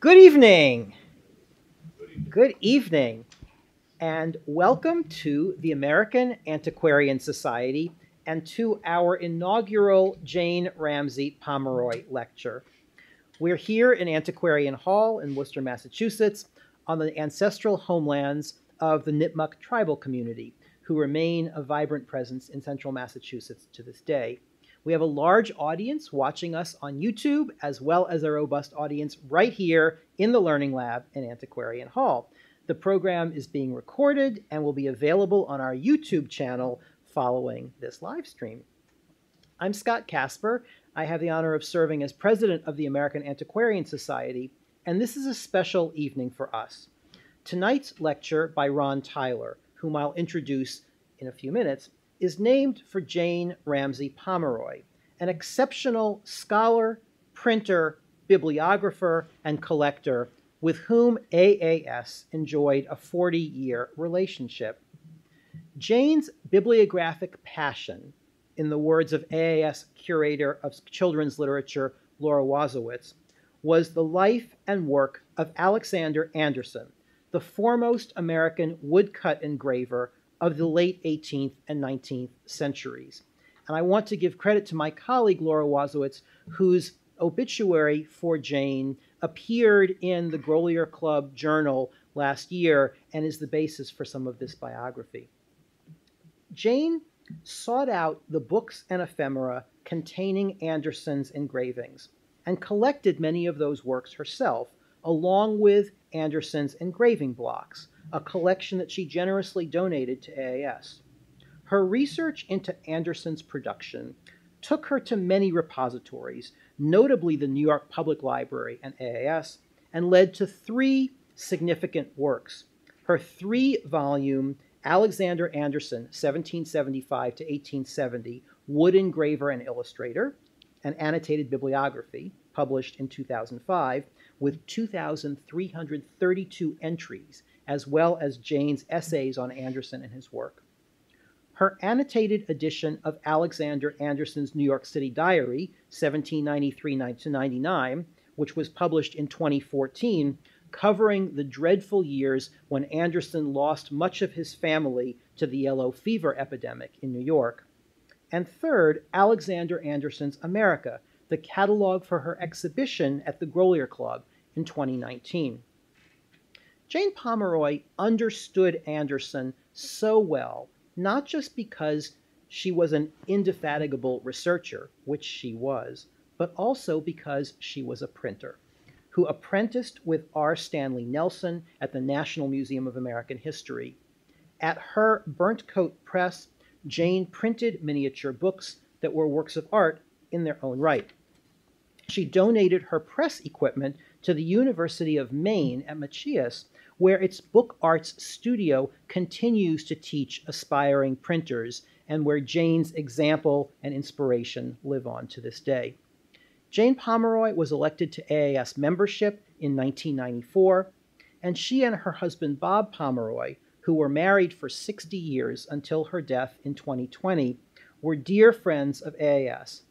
Good evening. Good evening. And welcome to the American Antiquarian Society and to our inaugural Jane Ramsey Pomeroy lecture. We're here in Antiquarian Hall in Worcester, Massachusetts, on the ancestral homelands of the Nipmuc tribal community, who remain a vibrant presence in central Massachusetts to this day. We have a large audience watching us on YouTube, as well as a robust audience right here in the Learning Lab in Antiquarian Hall. The program is being recorded and will be available on our YouTube channel following this live stream. I'm Scott Casper. I have the honor of serving as president of the American Antiquarian Society, and this is a special evening for us. Tonight's lecture by Ron Tyler, whom I'll introduce in a few minutes, is named for Jane Ramsey Pomeroy, an exceptional scholar, printer, bibliographer, and collector with whom AAS enjoyed a 40 year relationship. Jane's bibliographic passion, in the words of AAS curator of children's literature Laura Wasowicz, was the life and work of Alexander Anderson, the foremost American woodcut engraver of the late 18th and 19th centuries. And I want to give credit to my colleague Laura Wasowicz, whose obituary for Jane appeared in the Grolier Club Journal last year and is the basis for some of this biography. Jane sought out the books and ephemera containing Anderson's engravings and collected many of those works herself, along with Anderson's engraving blocks, a collection that she generously donated to AAS. Her research into Anderson's production took her to many repositories, notably the New York Public Library and AAS, and led to three significant works. Her three volume Alexander Anderson, 1775 to 1870, wood engraver and illustrator, an annotated bibliography published in 2005 with 2,332 entries as well as Jane's essays on Anderson and his work. Her annotated edition of Alexander Anderson's New York City Diary, 1793 99, which was published in 2014, covering the dreadful years when Anderson lost much of his family to the yellow fever epidemic in New York. And third, Alexander Anderson's America, the catalog for her exhibition at the Grolier Club in 2019. Jane Pomeroy understood Anderson so well, not just because she was an indefatigable researcher, which she was, but also because she was a printer who apprenticed with R. Stanley Nelson at the National Museum of American History. At her Burnt Coat Press, Jane printed miniature books that were works of art in their own right. She donated her press equipment to the University of Maine at Machias where its book arts studio continues to teach aspiring printers and where Jane's example and inspiration live on to this day. Jane Pomeroy was elected to AAS membership in 1994, and she and her husband Bob Pomeroy, who were married for 60 years until her death in 2020, were dear friends of AAS.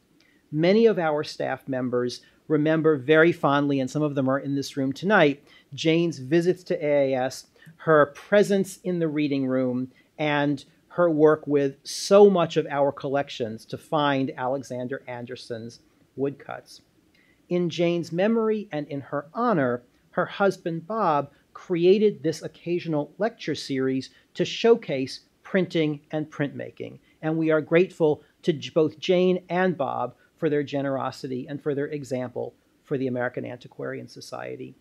Many of our staff members remember very fondly, and some of them are in this room tonight, Jane's visits to AAS, her presence in the reading room, and her work with so much of our collections to find Alexander Anderson's woodcuts. In Jane's memory and in her honor, her husband Bob created this occasional lecture series to showcase printing and printmaking. And we are grateful to both Jane and Bob for their generosity and for their example for the American Antiquarian Society.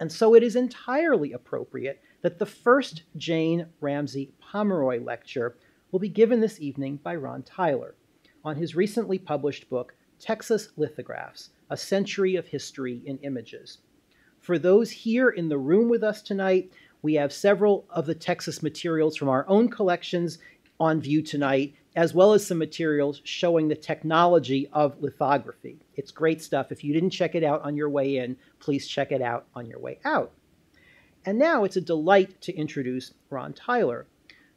And so it is entirely appropriate that the first Jane Ramsey Pomeroy lecture will be given this evening by Ron Tyler on his recently published book, Texas Lithographs A Century of History in Images. For those here in the room with us tonight, we have several of the Texas materials from our own collections on view tonight, as well as some materials showing the technology of lithography. It's great stuff. If you didn't check it out on your way in, please check it out on your way out. And now it's a delight to introduce Ron Tyler,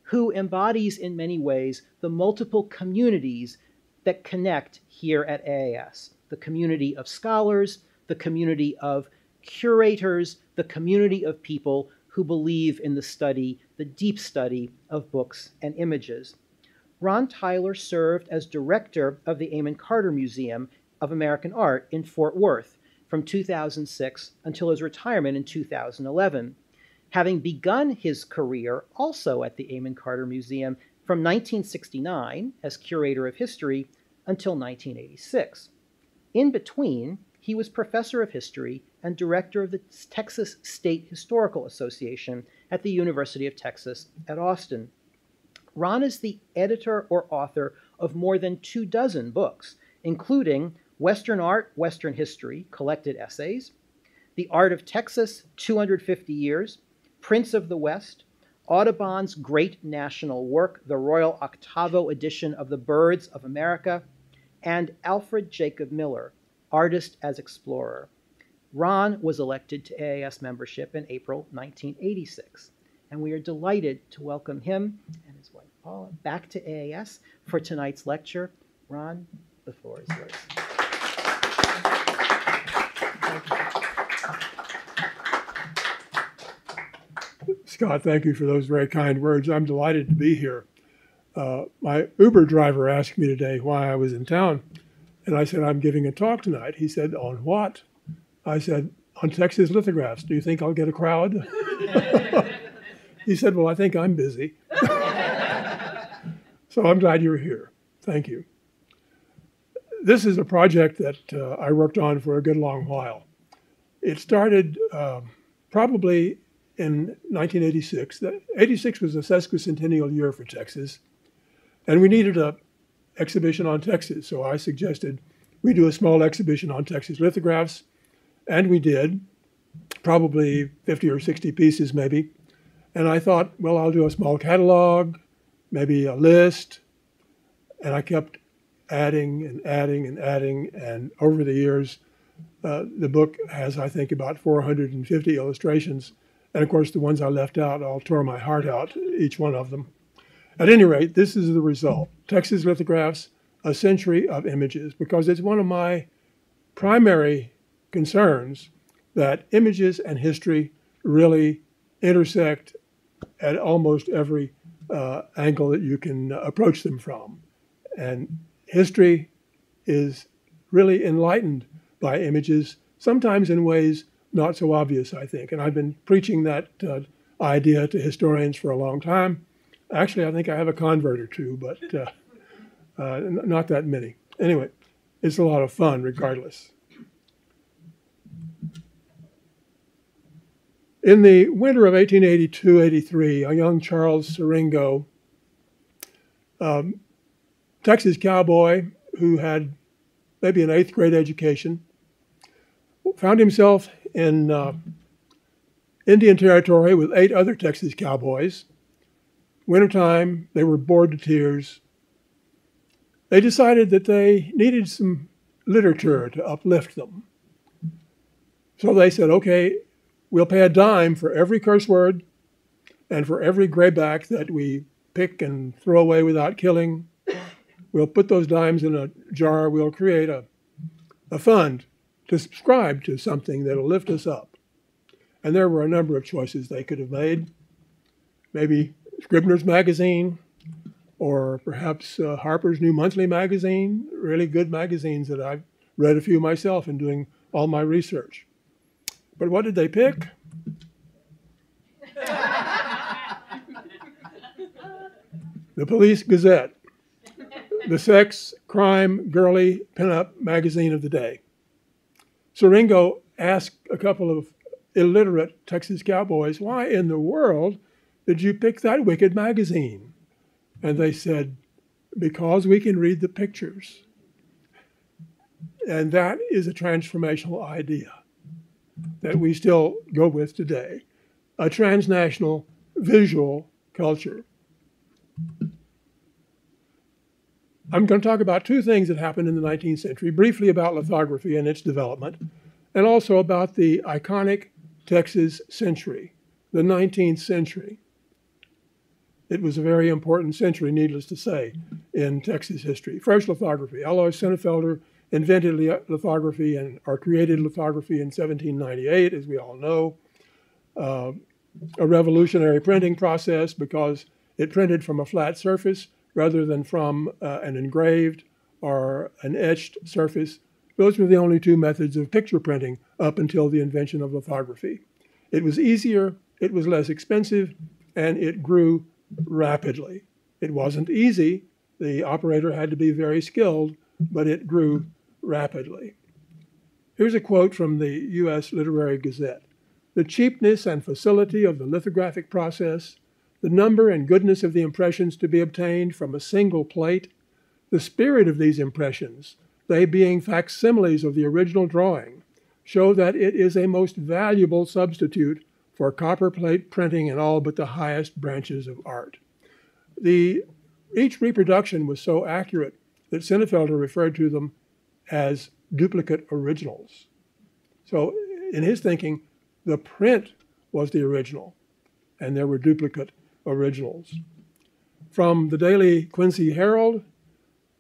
who embodies in many ways the multiple communities that connect here at AAS. the community of scholars, the community of curators, the community of people who believe in the study, the deep study of books and images. Ron Tyler served as director of the Amon Carter Museum of American Art in Fort Worth from 2006 until his retirement in 2011, having begun his career also at the Amon Carter Museum from 1969 as curator of history until 1986. In between, he was professor of history and director of the Texas State Historical Association at the University of Texas at Austin. Ron is the editor or author of more than two dozen books, including Western Art, Western History, collected essays, The Art of Texas, 250 Years, Prince of the West, Audubon's great national work, the Royal Octavo edition of the Birds of America, and Alfred Jacob Miller, Artist as Explorer. Ron was elected to AAS membership in April 1986, and we are delighted to welcome him and his wife Paula back to AAS for tonight's lecture. Ron, the floor is yours. Scott, thank you for those very kind words. I'm delighted to be here. Uh, my Uber driver asked me today why I was in town, and I said, I'm giving a talk tonight. He said, On what? I said, On Texas lithographs. Do you think I'll get a crowd? he said, Well, I think I'm busy. so I'm glad you're here. Thank you. This is a project that uh, I worked on for a good long while. It started uh, probably in 1986. 86 was the sesquicentennial year for Texas, and we needed a exhibition on Texas. So I suggested we do a small exhibition on Texas lithographs, and we did, probably 50 or 60 pieces maybe. And I thought, well, I'll do a small catalog, maybe a list, and I kept adding and adding and adding, and over the years, uh, the book has, I think, about 450 illustrations. And of course, the ones I left out, all tore my heart out, each one of them. At any rate, this is the result Texas lithographs, a century of images, because it's one of my primary concerns that images and history really intersect at almost every uh, angle that you can approach them from. And history is really enlightened by images, sometimes in ways not so obvious, I think. And I've been preaching that uh, idea to historians for a long time. Actually, I think I have a convert or two, but uh, uh, not that many. Anyway, it's a lot of fun regardless. In the winter of 1882 83, a young Charles Siringo, um, Texas cowboy who had maybe an eighth grade education, found himself in uh, Indian Territory with eight other Texas cowboys wintertime, they were bored to tears. They decided that they needed some literature to uplift them. So they said, okay, we'll pay a dime for every curse word and for every grayback that we pick and throw away without killing. We'll put those dimes in a jar. We'll create a, a fund to subscribe to something that'll lift us up. And there were a number of choices they could have made. Maybe Scribner's Magazine, or perhaps uh, Harper's New Monthly Magazine, really good magazines that I've read a few myself in doing all my research. But what did they pick? the Police Gazette, the sex, crime, girly, pinup magazine of the day. Siringo asked a couple of illiterate Texas cowboys, why in the world did you pick that wicked magazine? And they said, Because we can read the pictures. And that is a transformational idea that we still go with today a transnational visual culture. I'm going to talk about two things that happened in the 19th century briefly about lithography and its development, and also about the iconic Texas century, the 19th century. It was a very important century, needless to say, in Texas history. Fresh lithography. Alois Senefelder invented lithography and or created lithography in 1798, as we all know. Uh, a revolutionary printing process because it printed from a flat surface rather than from uh, an engraved or an etched surface. Those were the only two methods of picture printing up until the invention of lithography. It was easier, it was less expensive, and it grew rapidly. It wasn't easy. The operator had to be very skilled, but it grew rapidly. Here's a quote from the U.S. Literary Gazette The cheapness and facility of the lithographic process, the number and goodness of the impressions to be obtained from a single plate, the spirit of these impressions, they being facsimiles of the original drawing, show that it is a most valuable substitute for copper plate printing in all but the highest branches of art. The, each reproduction was so accurate that Senefelder referred to them as duplicate originals. So, in his thinking, the print was the original, and there were duplicate originals. From the Daily Quincy Herald,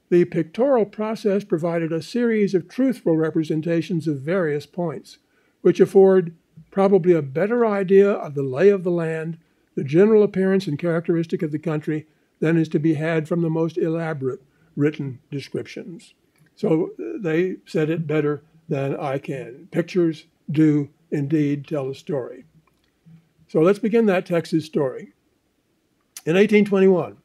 the pictorial process provided a series of truthful representations of various points, which afford probably a better idea of the lay of the land, the general appearance and characteristic of the country, than is to be had from the most elaborate written descriptions. So they said it better than I can. Pictures do indeed tell a story. So let's begin that Texas story. In 1821,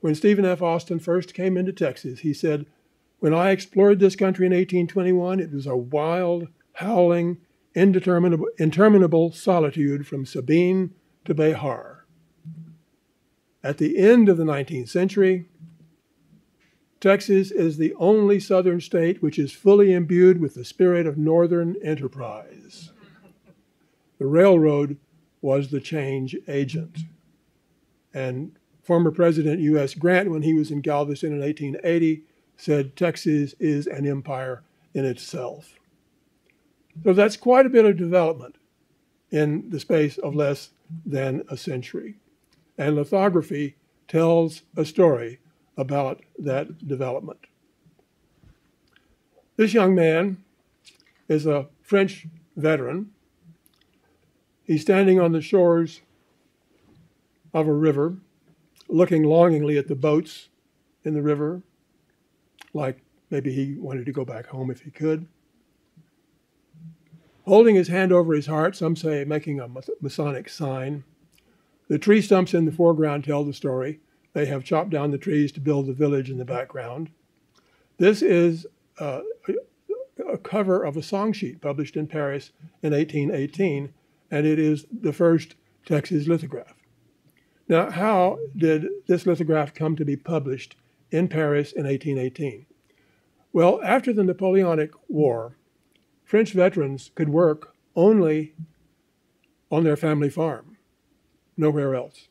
when Stephen F. Austin first came into Texas, he said, When I explored this country in 1821, it was a wild, howling, indeterminable, interminable solitude from Sabine to Bexar. At the end of the 19th century, Texas is the only southern state which is fully imbued with the spirit of northern enterprise. The railroad was the change agent. And former President U.S. Grant, when he was in Galveston in 1880, said Texas is an empire in itself. So that's quite a bit of development in the space of less than a century. And lithography tells a story about that development. This young man is a French veteran. He's standing on the shores of a river, looking longingly at the boats in the river, like maybe he wanted to go back home if he could. Holding his hand over his heart, some say making a Masonic sign. The tree stumps in the foreground tell the story. They have chopped down the trees to build the village in the background. This is uh, a cover of a song sheet published in Paris in 1818, and it is the first Texas lithograph. Now, how did this lithograph come to be published in Paris in 1818? Well, after the Napoleonic War, French veterans could work only on their family farm, nowhere else.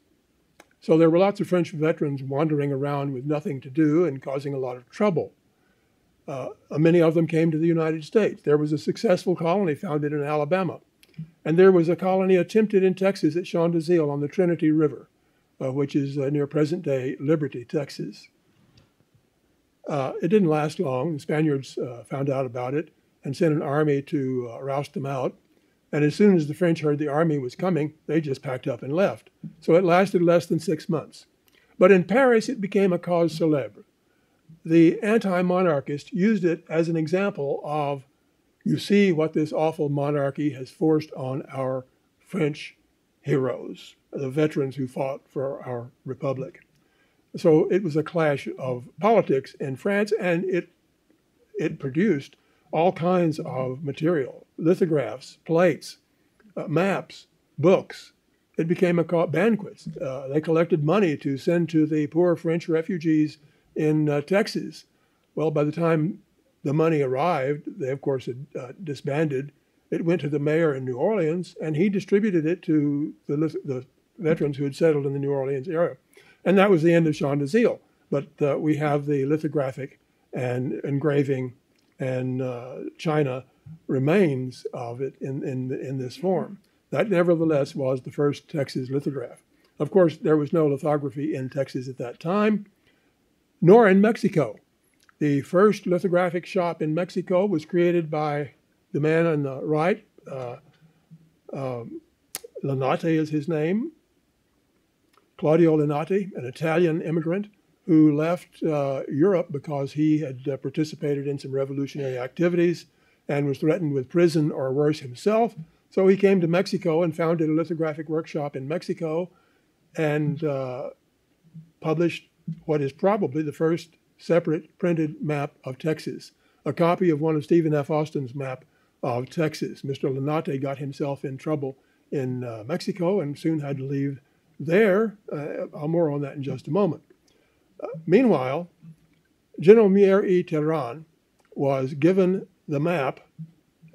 So there were lots of French veterans wandering around with nothing to do and causing a lot of trouble. Uh, many of them came to the United States. There was a successful colony founded in Alabama, and there was a colony attempted in Texas at Champ d'Asile on the Trinity River, uh, which is uh, near present day Liberty, Texas. Uh, it didn't last long. The Spaniards uh, found out about it and sent an army to uh, roust them out. And as soon as the French heard the army was coming, they just packed up and left. So it lasted less than six months. But in Paris, it became a cause celebre. The anti monarchists used it as an example of you see what this awful monarchy has forced on our French heroes, the veterans who fought for our republic. So it was a clash of politics in France, and it, it produced all kinds of material lithographs, plates, uh, maps, books. It became a banquet. Uh, they collected money to send to the poor French refugees in uh, Texas. Well, by the time the money arrived, they of course had uh, disbanded. It went to the mayor in New Orleans, and he distributed it to the, the veterans who had settled in the New Orleans area. And that was the end of Champ d'Asile. But uh, we have the lithographic and engraving and uh, China remains of it in, in, in this form. That nevertheless was the first Texas lithograph. Of course, there was no lithography in Texas at that time, nor in Mexico. The first lithographic shop in Mexico was created by the man on the right. Uh, um, is his name. Claudio Linati, an Italian immigrant who left uh, Europe because he had uh, participated in some revolutionary activities and was threatened with prison or worse himself. So he came to Mexico and founded a lithographic workshop in Mexico and uh, published what is probably the first separate printed map of Texas, a copy of one of Stephen F. Austin's map of Texas. Mr. Linati got himself in trouble in uh, Mexico and soon had to leave there. Uh, I'll more on that in just a moment. Uh, meanwhile, General Mier y Terán was given the map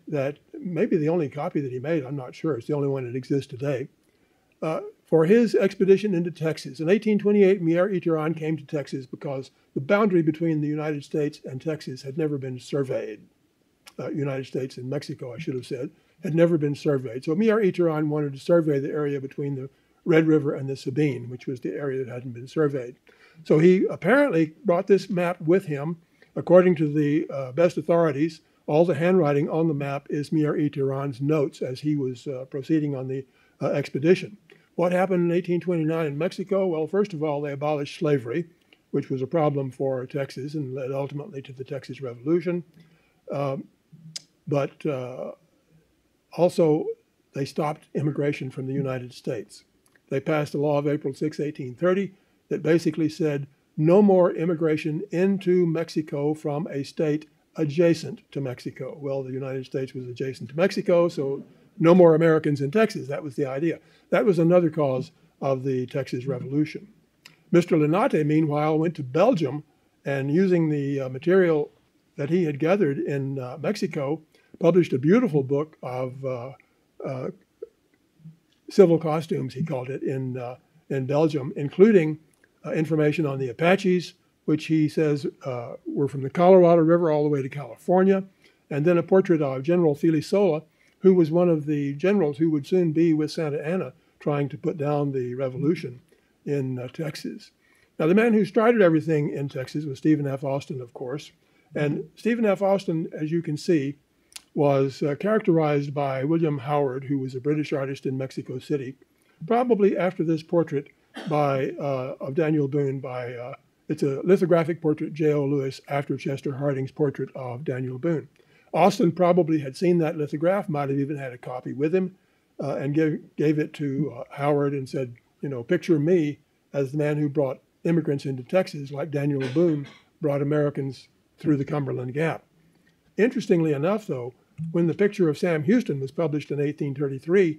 that maybe the only copy that he made, I'm not sure, it's the only one that exists today, uh, for his expedition into Texas. In 1828, Mier y Terán came to Texas because the boundary between the United States and Texas had never been surveyed. Uh, United States and Mexico, I should have said, had never been surveyed. So Mier y Terán wanted to survey the area between the Red River and the Sabine, which was the area that hadn't been surveyed. So he apparently brought this map with him. According to the uh, best authorities, all the handwriting on the map is Mier y Terán's notes as he was uh, proceeding on the uh, expedition. What happened in 1829 in Mexico? Well, first of all, they abolished slavery, which was a problem for Texas and led ultimately to the Texas Revolution. Um, but uh, also, they stopped immigration from the United States. They passed a law of April 6, 1830, that basically said no more immigration into Mexico from a state adjacent to Mexico. Well, the United States was adjacent to Mexico, so no more Americans in Texas. That was the idea. That was another cause of the Texas Revolution. Mr. Linati, meanwhile, went to Belgium and using the uh, material that he had gathered in uh, Mexico, published a beautiful book of uh, uh civil costumes, he called it, in, uh, in Belgium, including uh, information on the Apaches, which he says were from the Colorado River all the way to California, and then a portrait of General Filisola, who was one of the generals who would soon be with Santa Anna trying to put down the revolution in uh, Texas. Now, the man who started everything in Texas was Stephen F. Austin, of course. And Stephen F. Austin, as you can see, was uh, characterized by William Howard, who was a British artist in Mexico City, probably after this portrait by uh, of Daniel Boone by uh, it's a lithographic portrait J.O. Lewis after Chester Harding's portrait of Daniel Boone. Austin probably had seen that lithograph, might have even had a copy with him, uh, and gave, gave it to uh, Howard and said, you know, picture me as the man who brought immigrants into Texas, like Daniel Boone brought Americans through the Cumberland Gap. Interestingly enough, though, when the picture of Sam Houston was published in 1833,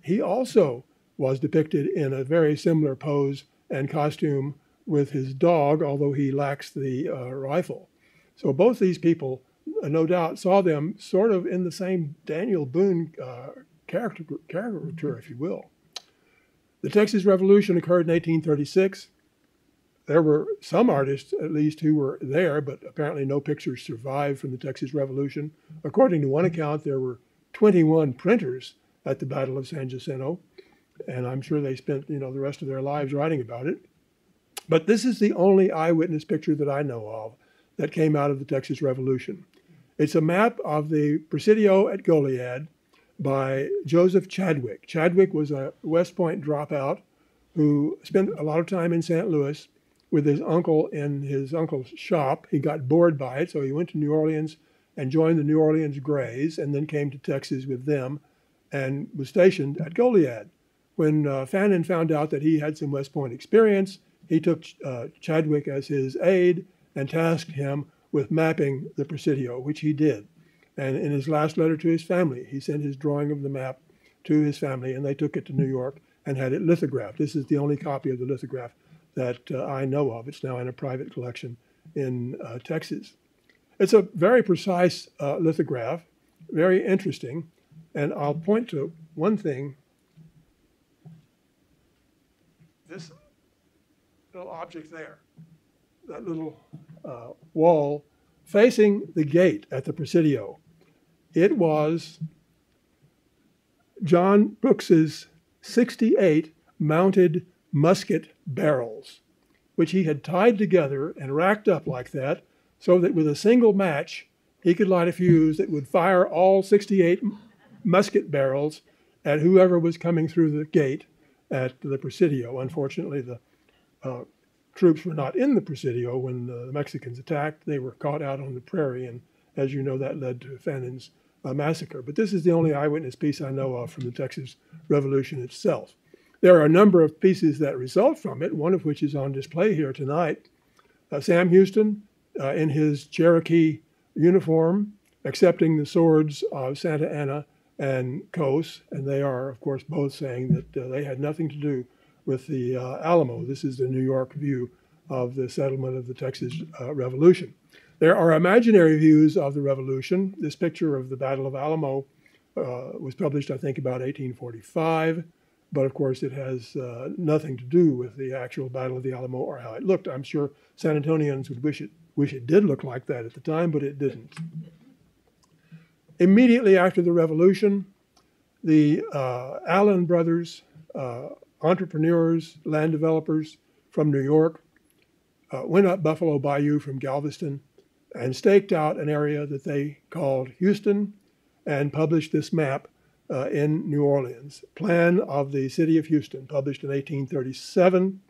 he also was depicted in a very similar pose and costume with his dog, although he lacks the uh, rifle. So both these people uh, no doubt saw them sort of in the same Daniel Boone uh, character, caricature, if you will. The Texas Revolution occurred in 1836. There were some artists, at least, who were there, but apparently no pictures survived from the Texas Revolution. According to one account, there were 21 printers at the Battle of San Jacinto, and I'm sure they spent, you know, the rest of their lives writing about it. But this is the only eyewitness picture that I know of that came out of the Texas Revolution. It's a map of the Presidio at Goliad by Joseph Chadwick. Chadwick was a West Point dropout who spent a lot of time in St. Louis with his uncle in his uncle's shop. He got bored by it, so he went to New Orleans and joined the New Orleans Grays and then came to Texas with them and was stationed at Goliad. When uh, Fannin found out that he had some West Point experience, he took uh, Chadwick as his aide and tasked him with mapping the Presidio, which he did. And in his last letter to his family, he sent his drawing of the map to his family, and they took it to New York and had it lithographed. This is the only copy of the lithograph that uh, I know of. It's now in a private collection in uh, Texas. It's a very precise uh, lithograph, very interesting, and I'll point to one thing. This little object there, that little uh, wall facing the gate at the Presidio. It was John Brooks's 68 mounted musket barrels, which he had tied together and racked up like that so that with a single match, he could light a fuse that would fire all 68 musket barrels at whoever was coming through the gate at the Presidio. Unfortunately, the uh, troops were not in the Presidio when the Mexicans attacked. They were caught out on the prairie, and as you know, that led to Fannin's uh, massacre. But this is the only eyewitness piece I know of from the Texas Revolution itself. There are a number of pieces that result from it, one of which is on display here tonight. Uh, Sam Houston, uh, in his Cherokee uniform, accepting the swords of Santa Anna and Cos, and they are, of course, both saying that uh, they had nothing to do with the uh, Alamo. This is the New York view of the settlement of the Texas uh, Revolution. There are imaginary views of the Revolution. This picture of the Battle of Alamo uh, was published, I think, about 1845, but of course, it has uh, nothing to do with the actual Battle of the Alamo or how it looked. I'm sure San Antonians would wish it wish it did look like that at the time, but it didn't. Immediately after the revolution, the uh, Allen brothers, uh, entrepreneurs, land developers from New York, uh, went up Buffalo Bayou from Galveston and staked out an area that they called Houston and published this map uh, in New Orleans. Plan of the city of Houston, published in 1837.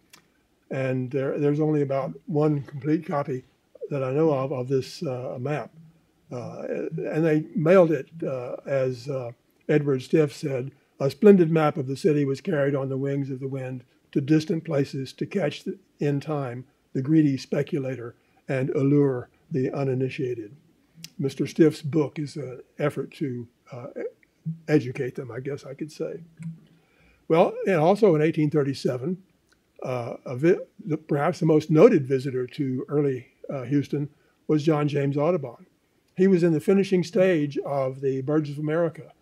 And there, there's only about one complete copy that I know of of this uh, map. Uh, and they mailed it, uh, as uh, Edward Stiff said, a splendid map of the city was carried on the wings of the wind to distant places to catch the, in time the greedy speculator and allure the uninitiated. Mr. Stiff's book is an effort to uh, educate them, I guess I could say. Well, and also in 1837, uh, perhaps the most noted visitor to early uh, Houston was John James Audubon. He was in the finishing stage of the Birds of America.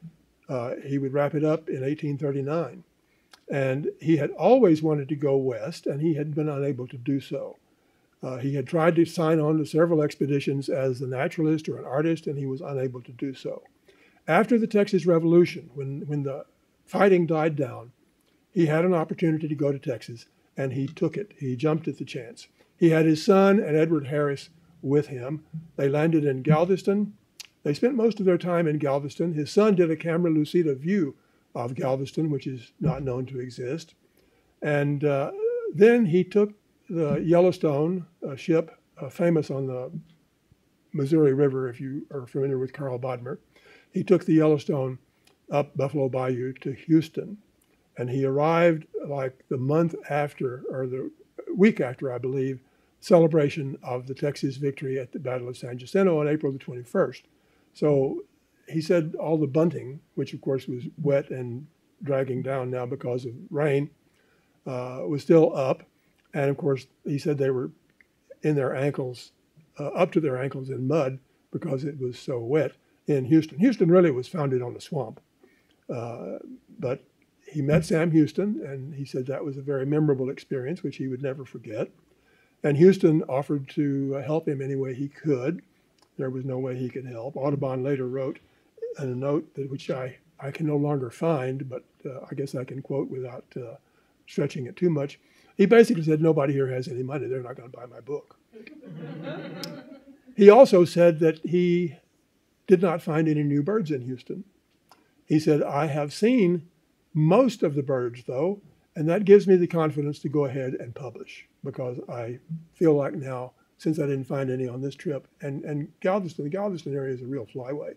Uh, he would wrap it up in 1839. And he had always wanted to go west, and he had been unable to do so. Uh, he had tried to sign on to several expeditions as a naturalist or an artist, and he was unable to do so. After the Texas Revolution, when, when the fighting died down, he had an opportunity to go to Texas, and he took it. He jumped at the chance. He had his son and Edward Harris with him. They landed in Galveston. They spent most of their time in Galveston. His son did a camera lucida view of Galveston, which is not known to exist. And uh, then he took the Yellowstone a ship, uh, famous on the Missouri River, if you are familiar with Carl Bodmer. He took the Yellowstone up Buffalo Bayou to Houston. And he arrived like the month after, or the week after, I believe, celebration of the Texas victory at the Battle of San Jacinto on April the 21st. So he said all the bunting, which of course was wet and dragging down now because of rain, uh, was still up. And of course, he said they were in their ankles, uh, up to their ankles in mud because it was so wet in Houston. Houston really was founded on a swamp. Uh, but he met Sam Houston, and he said that was a very memorable experience, which he would never forget. And Houston offered to uh, help him any way he could. There was no way he could help. Audubon later wrote in a note that which I, I can no longer find, but uh, I guess I can quote without uh, stretching it too much. He basically said, Nobody here has any money. They're not going to buy my book. he also said that he did not find any new birds in Houston. He said, I have seen most of the birds, though, and that gives me the confidence to go ahead and publish because I feel like now, since I didn't find any on this trip, and, and Galveston, the Galveston area is a real flyway.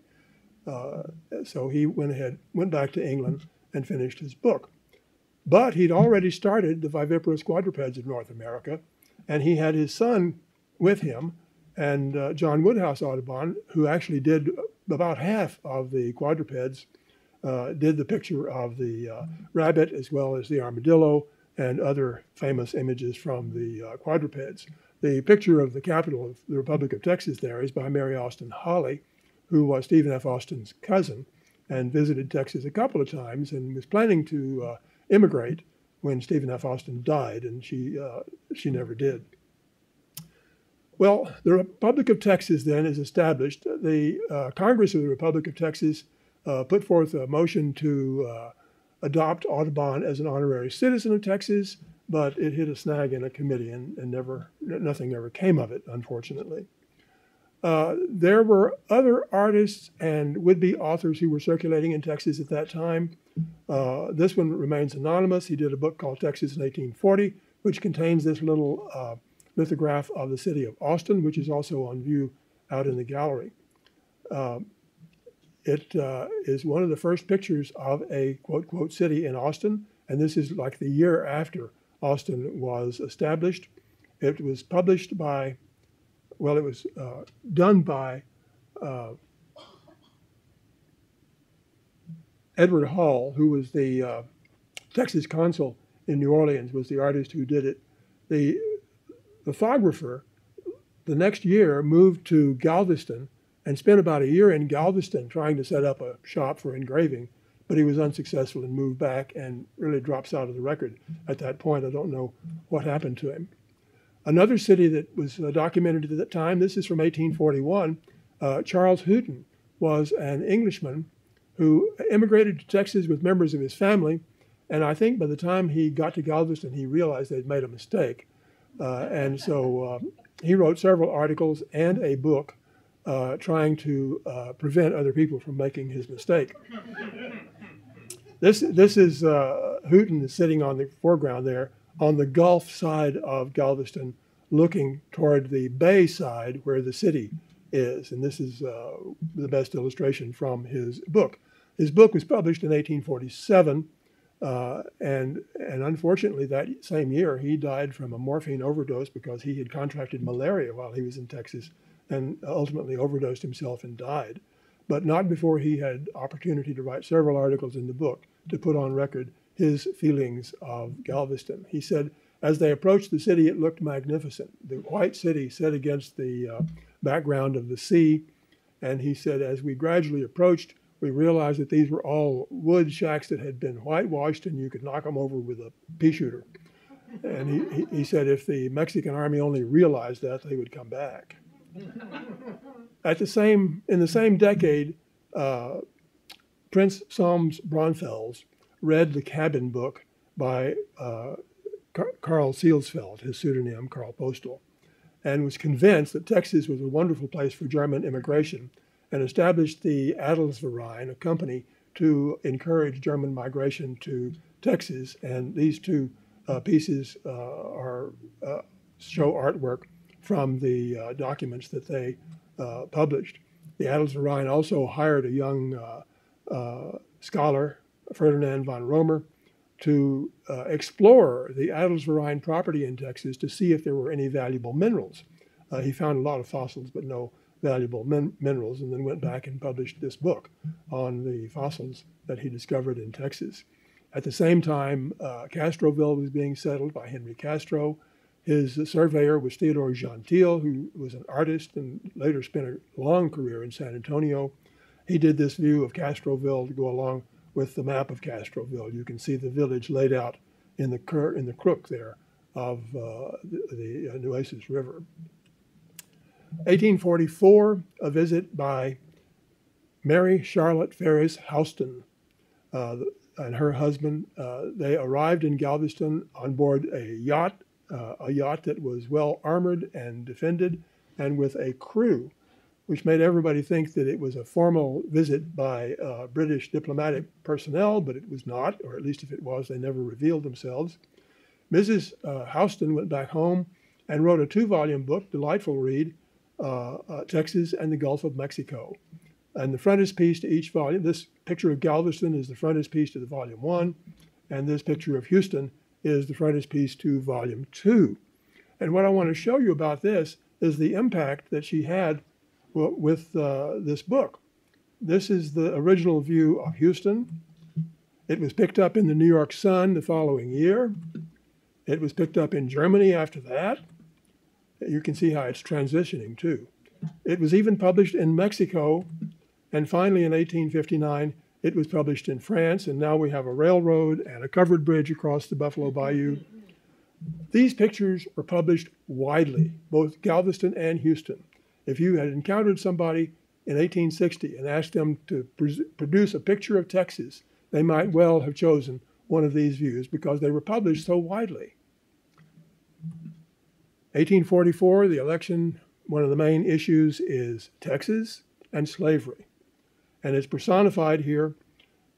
Uh, so he went ahead, went back to England and finished his book. But he'd already started the viviparous quadrupeds of North America, and he had his son with him, and uh, John Woodhouse Audubon, who actually did about half of the quadrupeds uh, did the picture of the uh, rabbit as well as the armadillo and other famous images from the uh, quadrupeds. The picture of the capital of the Republic of Texas there is by Mary Austin Holley, who was Stephen F. Austin's cousin and visited Texas a couple of times and was planning to uh, immigrate when Stephen F. Austin died, and she, uh, she never did. Well, the Republic of Texas then is established. The uh, Congress of the Republic of Texas uh, put forth a motion to uh, adopt Audubon as an honorary citizen of Texas, but it hit a snag in a committee and, and never, nothing ever came of it, unfortunately. Uh, there were other artists and would-be authors who were circulating in Texas at that time. Uh, this one remains anonymous. He did a book called Texas in 1840, which contains this little uh, lithograph of the city of Austin, which is also on view out in the gallery. Uh, it uh, is one of the first pictures of a quote, quote, city in Austin, and this is like the year after Austin was established. It was published by, well, it was uh, done by uh, Edward Hall, who was the uh, Texas consul in New Orleans, was the artist who did it. The lithographer, the next year, moved to Galveston and spent about a year in Galveston trying to set up a shop for engraving, but he was unsuccessful and moved back and really drops out of the record at that point. I don't know what happened to him. Another city that was uh, documented at that time, this is from 1841, uh, Charles Hooton was an Englishman who immigrated to Texas with members of his family. And I think by the time he got to Galveston, he realized they'd made a mistake. Uh, and so uh, he wrote several articles and a book uh, trying to uh, prevent other people from making his mistake. This, this is uh, Hooton is sitting on the foreground there on the Gulf side of Galveston, looking toward the bay side where the city is. And this is uh, the best illustration from his book. His book was published in 1847, uh, and and unfortunately that same year he died from a morphine overdose because he had contracted malaria while he was in Texas, and ultimately overdosed himself and died, but not before he had opportunity to write several articles in the book to put on record his feelings of Galveston. He said, as they approached the city, it looked magnificent. The white city set against the uh, background of the sea. And he said, as we gradually approached, we realized that these were all wood shacks that had been whitewashed and you could knock them over with a pea shooter. And he, he said if the Mexican army only realized that, they would come back. At the same, in the same decade, uh, Prince Solms Braunfels read the cabin book by uh, Carl Sealsfield, his pseudonym, Carl Postl, and was convinced that Texas was a wonderful place for German immigration and established the Adelsverein, a company to encourage German migration to Texas. And these two uh, pieces uh, are uh, show artwork from the uh, documents that they uh, published. The Adelsverein also hired a young uh, scholar, Ferdinand von Roemer, to explore the Adelsverein property in Texas to see if there were any valuable minerals. he found a lot of fossils, but no valuable min- minerals, and then went back and published this book on the fossils that he discovered in Texas. At the same time, uh, Castroville was being settled by Henry Castro. His surveyor was Theodore Gentilz, who was an artist and later spent a long career in San Antonio. He did this view of Castroville to go along with the map of Castroville. You can see the village laid out in the, cur- in the crook there of uh, the, the uh, Nueces River. 1844, a visit by Mary Charlotte Ferris Houstoun uh, and her husband. Uh, they arrived in Galveston on board a yacht, uh, a yacht that was well armored and defended, and with a crew, which made everybody think that it was a formal visit by uh, British diplomatic personnel, but it was not, or at least if it was, they never revealed themselves. Mrs. Uh, Houston went back home and wrote a two volume book, delightful read, uh, uh, Texas and the Gulf of Mexico. And the frontispiece to each volume, this picture of Galveston is the frontispiece to the volume one, and this picture of Houston is the frontispiece to volume two. And what I want to show you about this is the impact that she had with uh, this book. This is the original view of Houston. It was picked up in the New York Sun the following year. It was picked up in Germany after that. You can see how it's transitioning too. It was even published in Mexico, and finally in 1859, it was published in France, and now we have a railroad and a covered bridge across the Buffalo Bayou. These pictures were published widely, both Galveston and Houston. If you had encountered somebody in 1860 and asked them to produce a picture of Texas, they might well have chosen one of these views because they were published so widely. 1844, the election one of the main issues is Texas and slavery. And it's personified here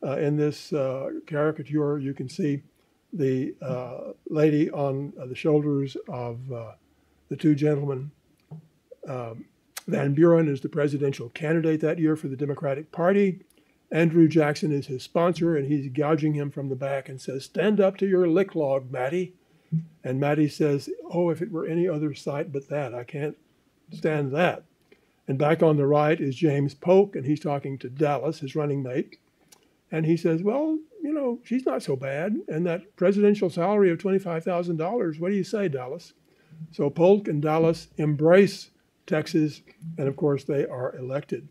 uh, in this uh, caricature. You can see the uh, lady on uh, the shoulders of uh, the two gentlemen. Um, Van Buren is the presidential candidate that year for the Democratic Party. Andrew Jackson is his sponsor, and he's gouging him from the back and says, Stand up to your lick log, Matty. And Matty says, Oh, if it were any other sight but that, I can't stand that. And back on the right is James Polk, and he's talking to Dallas, his running mate. And he says, Well, you know, she's not so bad. And that presidential salary of $25,000, what do you say, Dallas? So Polk and Dallas embrace Texas, and of course, they are elected.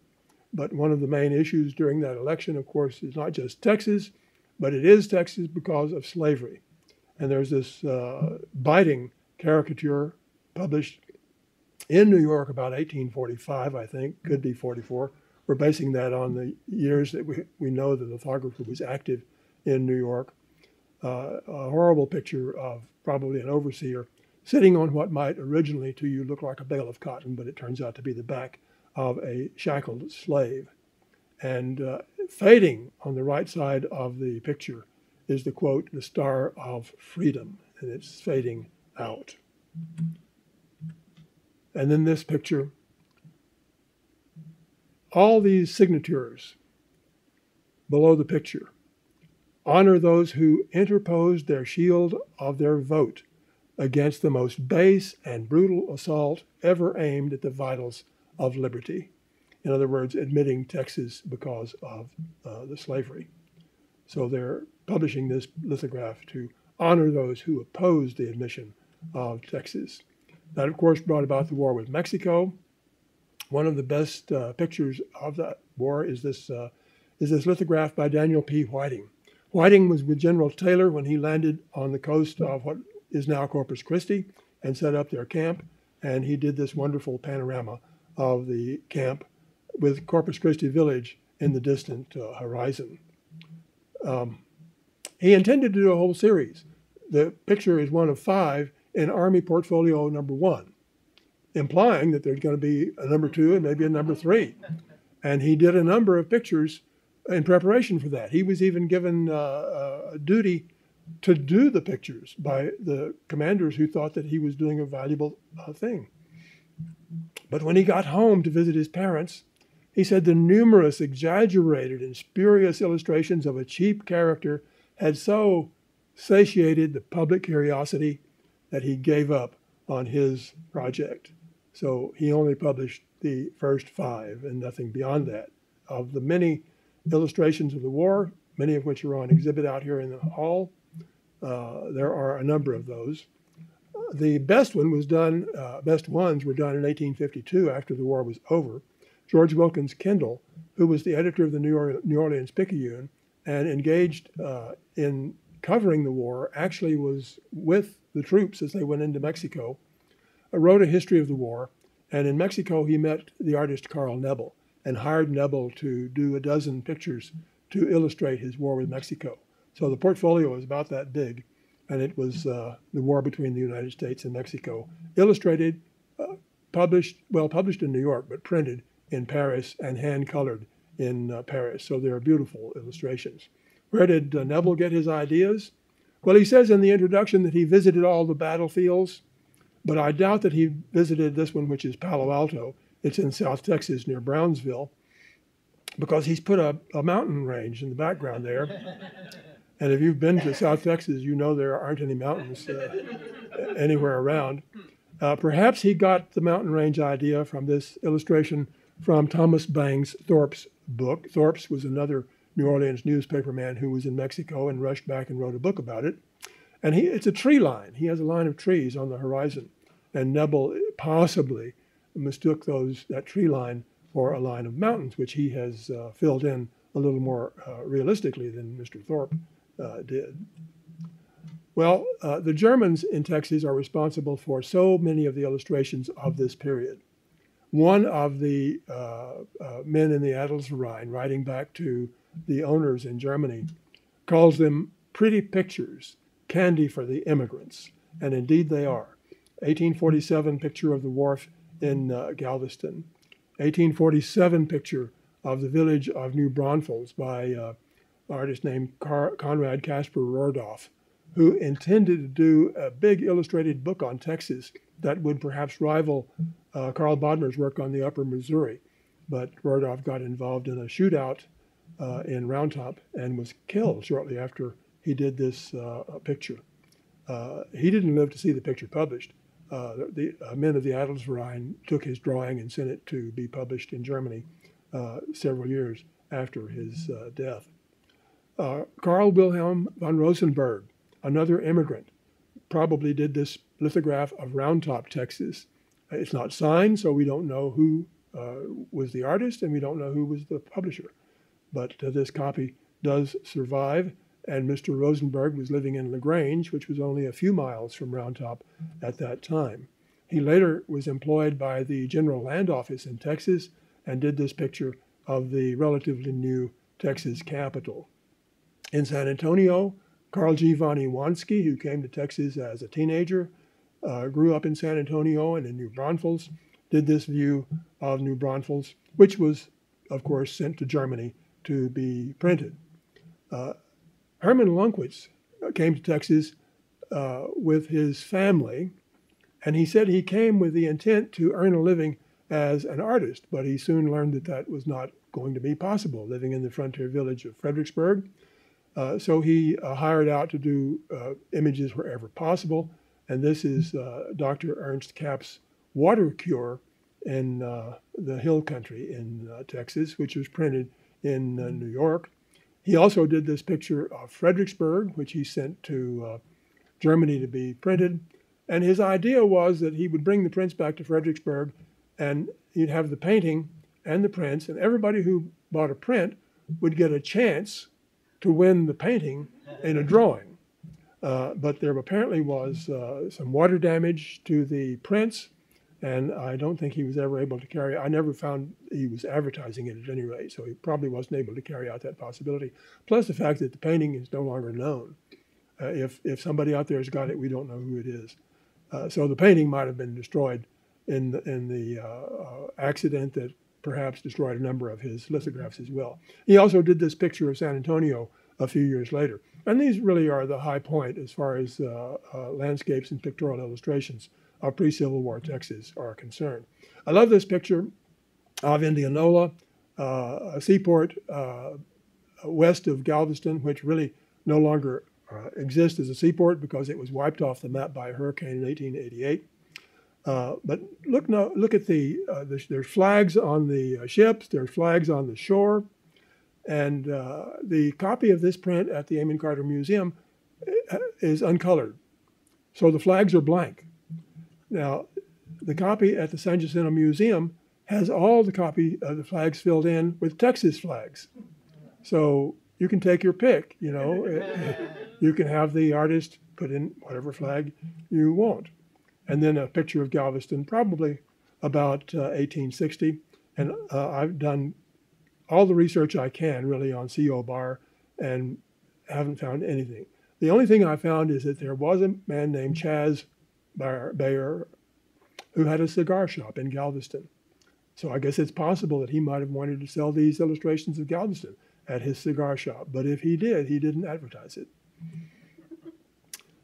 But one of the main issues during that election, of course, is not just Texas, but it is Texas because of slavery. And there's this uh, biting caricature published in New York about 1845, I think, could be 44. We're basing that on the years that we, we know that the lithographer was active in New York. Uh, a horrible picture of probably an overseer sitting on what might originally to you look like a bale of cotton, but it turns out to be the back of a shackled slave. And uh, fading on the right side of the picture is the quote, the star of freedom, and it's fading out. And then this picture, all these signatures below the picture honor those who interposed their shield of their vote against the most base and brutal assault ever aimed at the vitals of liberty. In other words, admitting Texas because of uh, the slavery. So they're publishing this lithograph to honor those who opposed the admission of Texas. That, of course, brought about the war with Mexico. One of the best uh, pictures of that war is this, uh, is this lithograph by Daniel P. Whiting. Whiting was with General Taylor when he landed on the coast of what is now Corpus Christi and set up their camp. And he did this wonderful panorama of the camp with Corpus Christi Village in the distant uh, horizon. Um, he intended to do a whole series. The picture is one of five in Army Portfolio number one, implying that there's going to be a number two and maybe a number three. And he did a number of pictures in preparation for that. He was even given uh, uh a duty to do the pictures by the commanders who thought that he was doing a valuable uh, thing. But when he got home to visit his parents, he said the numerous exaggerated and spurious illustrations of a cheap character had so satiated the public curiosity that he gave up on his project. So he only published the first five and nothing beyond that. Of the many illustrations of the war, many of which are on exhibit out here in the hall, uh, there are a number of those. The best one was done, uh, best ones were done in 1852 after the war was over. George Wilkins Kendall, who was the editor of the New, Orleans Picayune and engaged uh, in covering the war, actually was with the troops as they went into Mexico, uh, wrote a history of the war. And in Mexico, he met the artist Carl Nebel and hired Nebel to do a dozen pictures to illustrate his war with Mexico. So the portfolio was about that big, and it was uh, the war between the United States and Mexico, illustrated, uh, published, well, published in New York, but printed in Paris and hand colored in uh, Paris. So they are beautiful illustrations. Where did uh, Nebel get his ideas? Well, he says in the introduction that he visited all the battlefields, but I doubt that he visited this one, which is Palo Alto. It's in South Texas near Brownsville, because he's put a, a mountain range in the background there. And if you've been to South Texas, you know there aren't any mountains uh, anywhere around. Uh, perhaps he got the mountain range idea from this illustration from Thomas Bangs Thorpe's book. Thorpe's was another New Orleans newspaperman who was in Mexico and rushed back and wrote a book about it. And he, it's a tree line. He has a line of trees on the horizon. And Nebel possibly mistook those that tree line for a line of mountains, which he has uh, filled in a little more uh, realistically than Mr. Thorpe uh, did. Well, uh, the Germans in Texas are responsible for so many of the illustrations of this period. One of the uh, uh, men in the Adelsverein, writing back to the owners in Germany, calls them pretty pictures, candy for the immigrants. And indeed they are. 1847 picture of the wharf in uh, Galveston. 1847 picture of the village of New Braunfels by uh, artist named Car- Conrad Casper Rohrdorf, who intended to do a big illustrated book on Texas that would perhaps rival uh, Carl Bodmer's work on the Upper Missouri. But Rohrdorf got involved in a shootout uh, in Round Top and was killed shortly after he did this uh, picture. Uh, he didn't live to see the picture published. Uh, the uh, men of the Adelsverein took his drawing and sent it to be published in Germany several years after his death. Karl Wilhelm von Rosenberg, another immigrant, probably did this lithograph of Round Top, Texas. It's not signed, so we don't know who uh, was the artist and we don't know who was the publisher. But uh, this copy does survive, and Mr. Rosenberg was living in LaGrange, which was only a few miles from Round Top at that time. He later was employed by the General Land Office in Texas and did this picture of the relatively new Texas Capitol. In San Antonio, Carl G. von Iwanski, who came to Texas as a teenager, uh, grew up in San Antonio and in New Braunfels, did this view of New Braunfels, which was, of course, sent to Germany to be printed. Uh, Herman Lungkwitz came to Texas uh, with his family, and he said he came with the intent to earn a living as an artist, but he soon learned that that was not going to be possible, living in the frontier village of Fredericksburg. Uh, so he uh, hired out to do uh, images wherever possible, and this is uh, Dr. Ernst Kapp's water cure in the hill country in Texas, which was printed in uh, New York. He also did this picture of Fredericksburg, which he sent to uh, Germany to be printed. And his idea was that he would bring the prints back to Fredericksburg and he'd have the painting and the prints, and everybody who bought a print would get a chance to win the painting in a drawing. Uh, but there apparently was uh, some water damage to the prints, and I don't think he was ever able to carry. I never found he was advertising it at any rate, so he probably wasn't able to carry out that possibility. Plus the fact that the painting is no longer known. Uh, if if somebody out there has got it, we don't know who it is. Uh, so the painting might have been destroyed in the, in the uh, uh, accident that perhaps destroyed a number of his lithographs as well. He also did this picture of San Antonio a few years later, and these really are the high point as far as uh, landscapes and pictorial illustrations of pre-Civil War Texas are concerned. I love this picture of Indianola, uh, a seaport uh, west of Galveston, which really no longer uh, exists as a seaport because it was wiped off the map by a hurricane in 1888. Uh, but look, no, look at the, uh, the, there's flags on the uh, ships, there's flags on the shore, and the copy of this print at the Amon Carter Museum is uncolored. So the flags are blank. Now, the copy at the San Jacinto Museum has all the copy of the flags filled in with Texas flags. So you can take your pick, you know. you can have the artist put in whatever flag you want. And then a picture of Galveston, probably about uh, 1860. And uh, I've done all the research I can really on C.O. Bar and haven't found anything. The only thing I found is that there was a man named Chaz Bayer, who had a cigar shop in Galveston. So I guess it's possible that he might have wanted to sell these illustrations of Galveston at his cigar shop. But if he did, he didn't advertise it.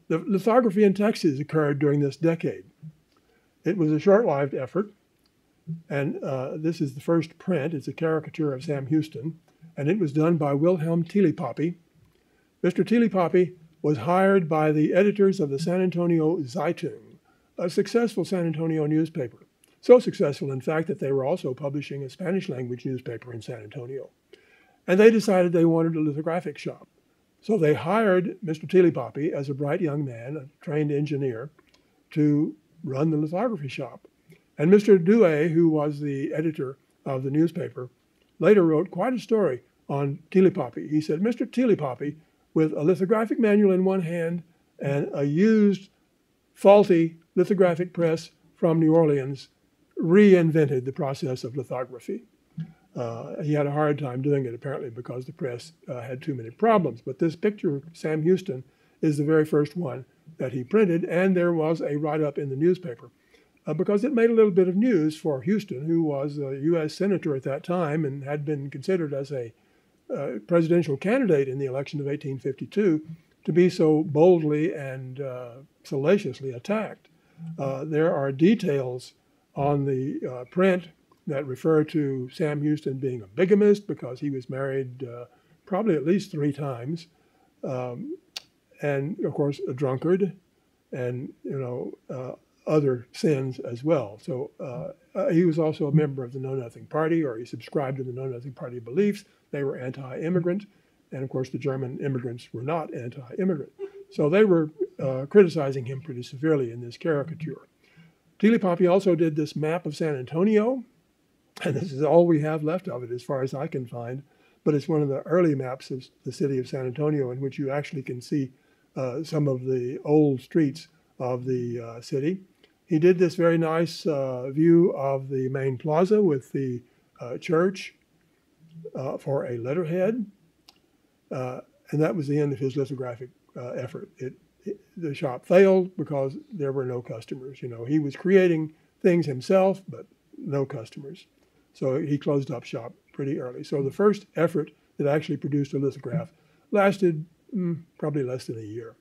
The lithography in Texas occurred during this decade. It was a short lived effort, and uh, this is the first print. It's a caricature of Sam Houston, and it was done by Wilhelm Thielepape. Mr. Thielepape was hired by the editors of the San Antonio Zeitung, a successful San Antonio newspaper. So successful, in fact, that they were also publishing a Spanish language newspaper in San Antonio. And they decided they wanted a lithographic shop. So they hired Mr. Thielepape as a bright young man, a trained engineer, to run the lithography shop. And Mr. Douai, who was the editor of the newspaper, later wrote quite a story on Thielepape. He said, Mr. Thielepape, with a lithographic manual in one hand and a used, faulty lithographic press from New Orleans reinvented the process of lithography. Uh, he had a hard time doing it apparently because the press uh, had too many problems. But this picture of Sam Houston is the very first one that he printed, and there was a write up in the newspaper. uh, because it made a little bit of news for Houston, who was a U.S. senator at that time and had been considered as a uh, presidential candidate in the election of 1852, to be so boldly and uh, salaciously attacked. Uh, there are details on the uh, print that refer to Sam Houston being a bigamist because he was married uh, probably at least three times, um, and of course a drunkard, and you know other sins as well. So uh, uh, he was also a member of the Know Nothing Party, or he subscribed to the Know Nothing Party beliefs. They were anti-immigrant, and of course the German immigrants were not anti-immigrant. So they were uh, criticizing him pretty severely in this caricature. Tilly Thielepape also did this map of San Antonio, and this is all we have left of it as far as I can find. But it's one of the early maps of the city of San Antonio in which you actually can see uh, some of the old streets of the uh, city. He did this very nice uh, view of the main plaza with the uh, church uh, for a letterhead. Uh, and that was the end of his lithographic effort. It, it, the shop failed because there were no customers. You know, he was creating things himself, but no customers. So he closed up shop pretty early. So the first effort that actually produced a lithograph lasted mm, probably less than a year.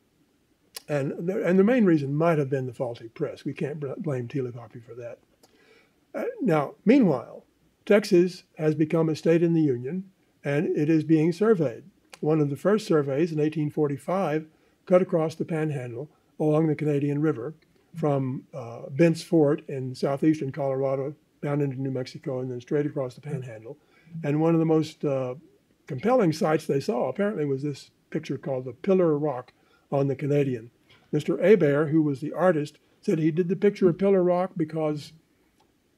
And the, and the main reason might have been the faulty press. We can't blame Thielepape for that. Uh, now, meanwhile, Texas has become a state in the Union, and it is being surveyed. One of the first surveys in 1845 cut across the Panhandle along the Canadian River from uh, Bent's Fort in southeastern Colorado down into New Mexico and then straight across the Panhandle. And one of the most uh, compelling sights they saw apparently was this picture called the Pillar Rock on the Canadian. Mr. Abert, who was the artist, said he did the picture of Pillar Rock because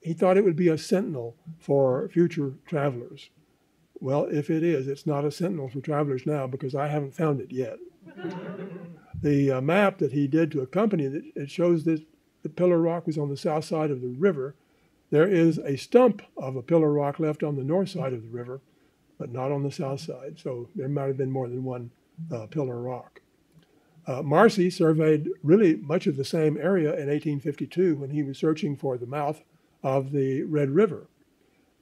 he thought it would be a sentinel for future travelers. Well, if it is, it's not a sentinel for travelers now because I haven't found it yet. the uh, map that he did to accompany it, it shows that the Pillar Rock was on the south side of the river. There is a stump of a Pillar Rock left on the north side of the river, but not on the south side. So there might have been more than one uh, Pillar Rock. Uh, Marcy surveyed really much of the same area in 1852 when he was searching for the mouth of the Red River.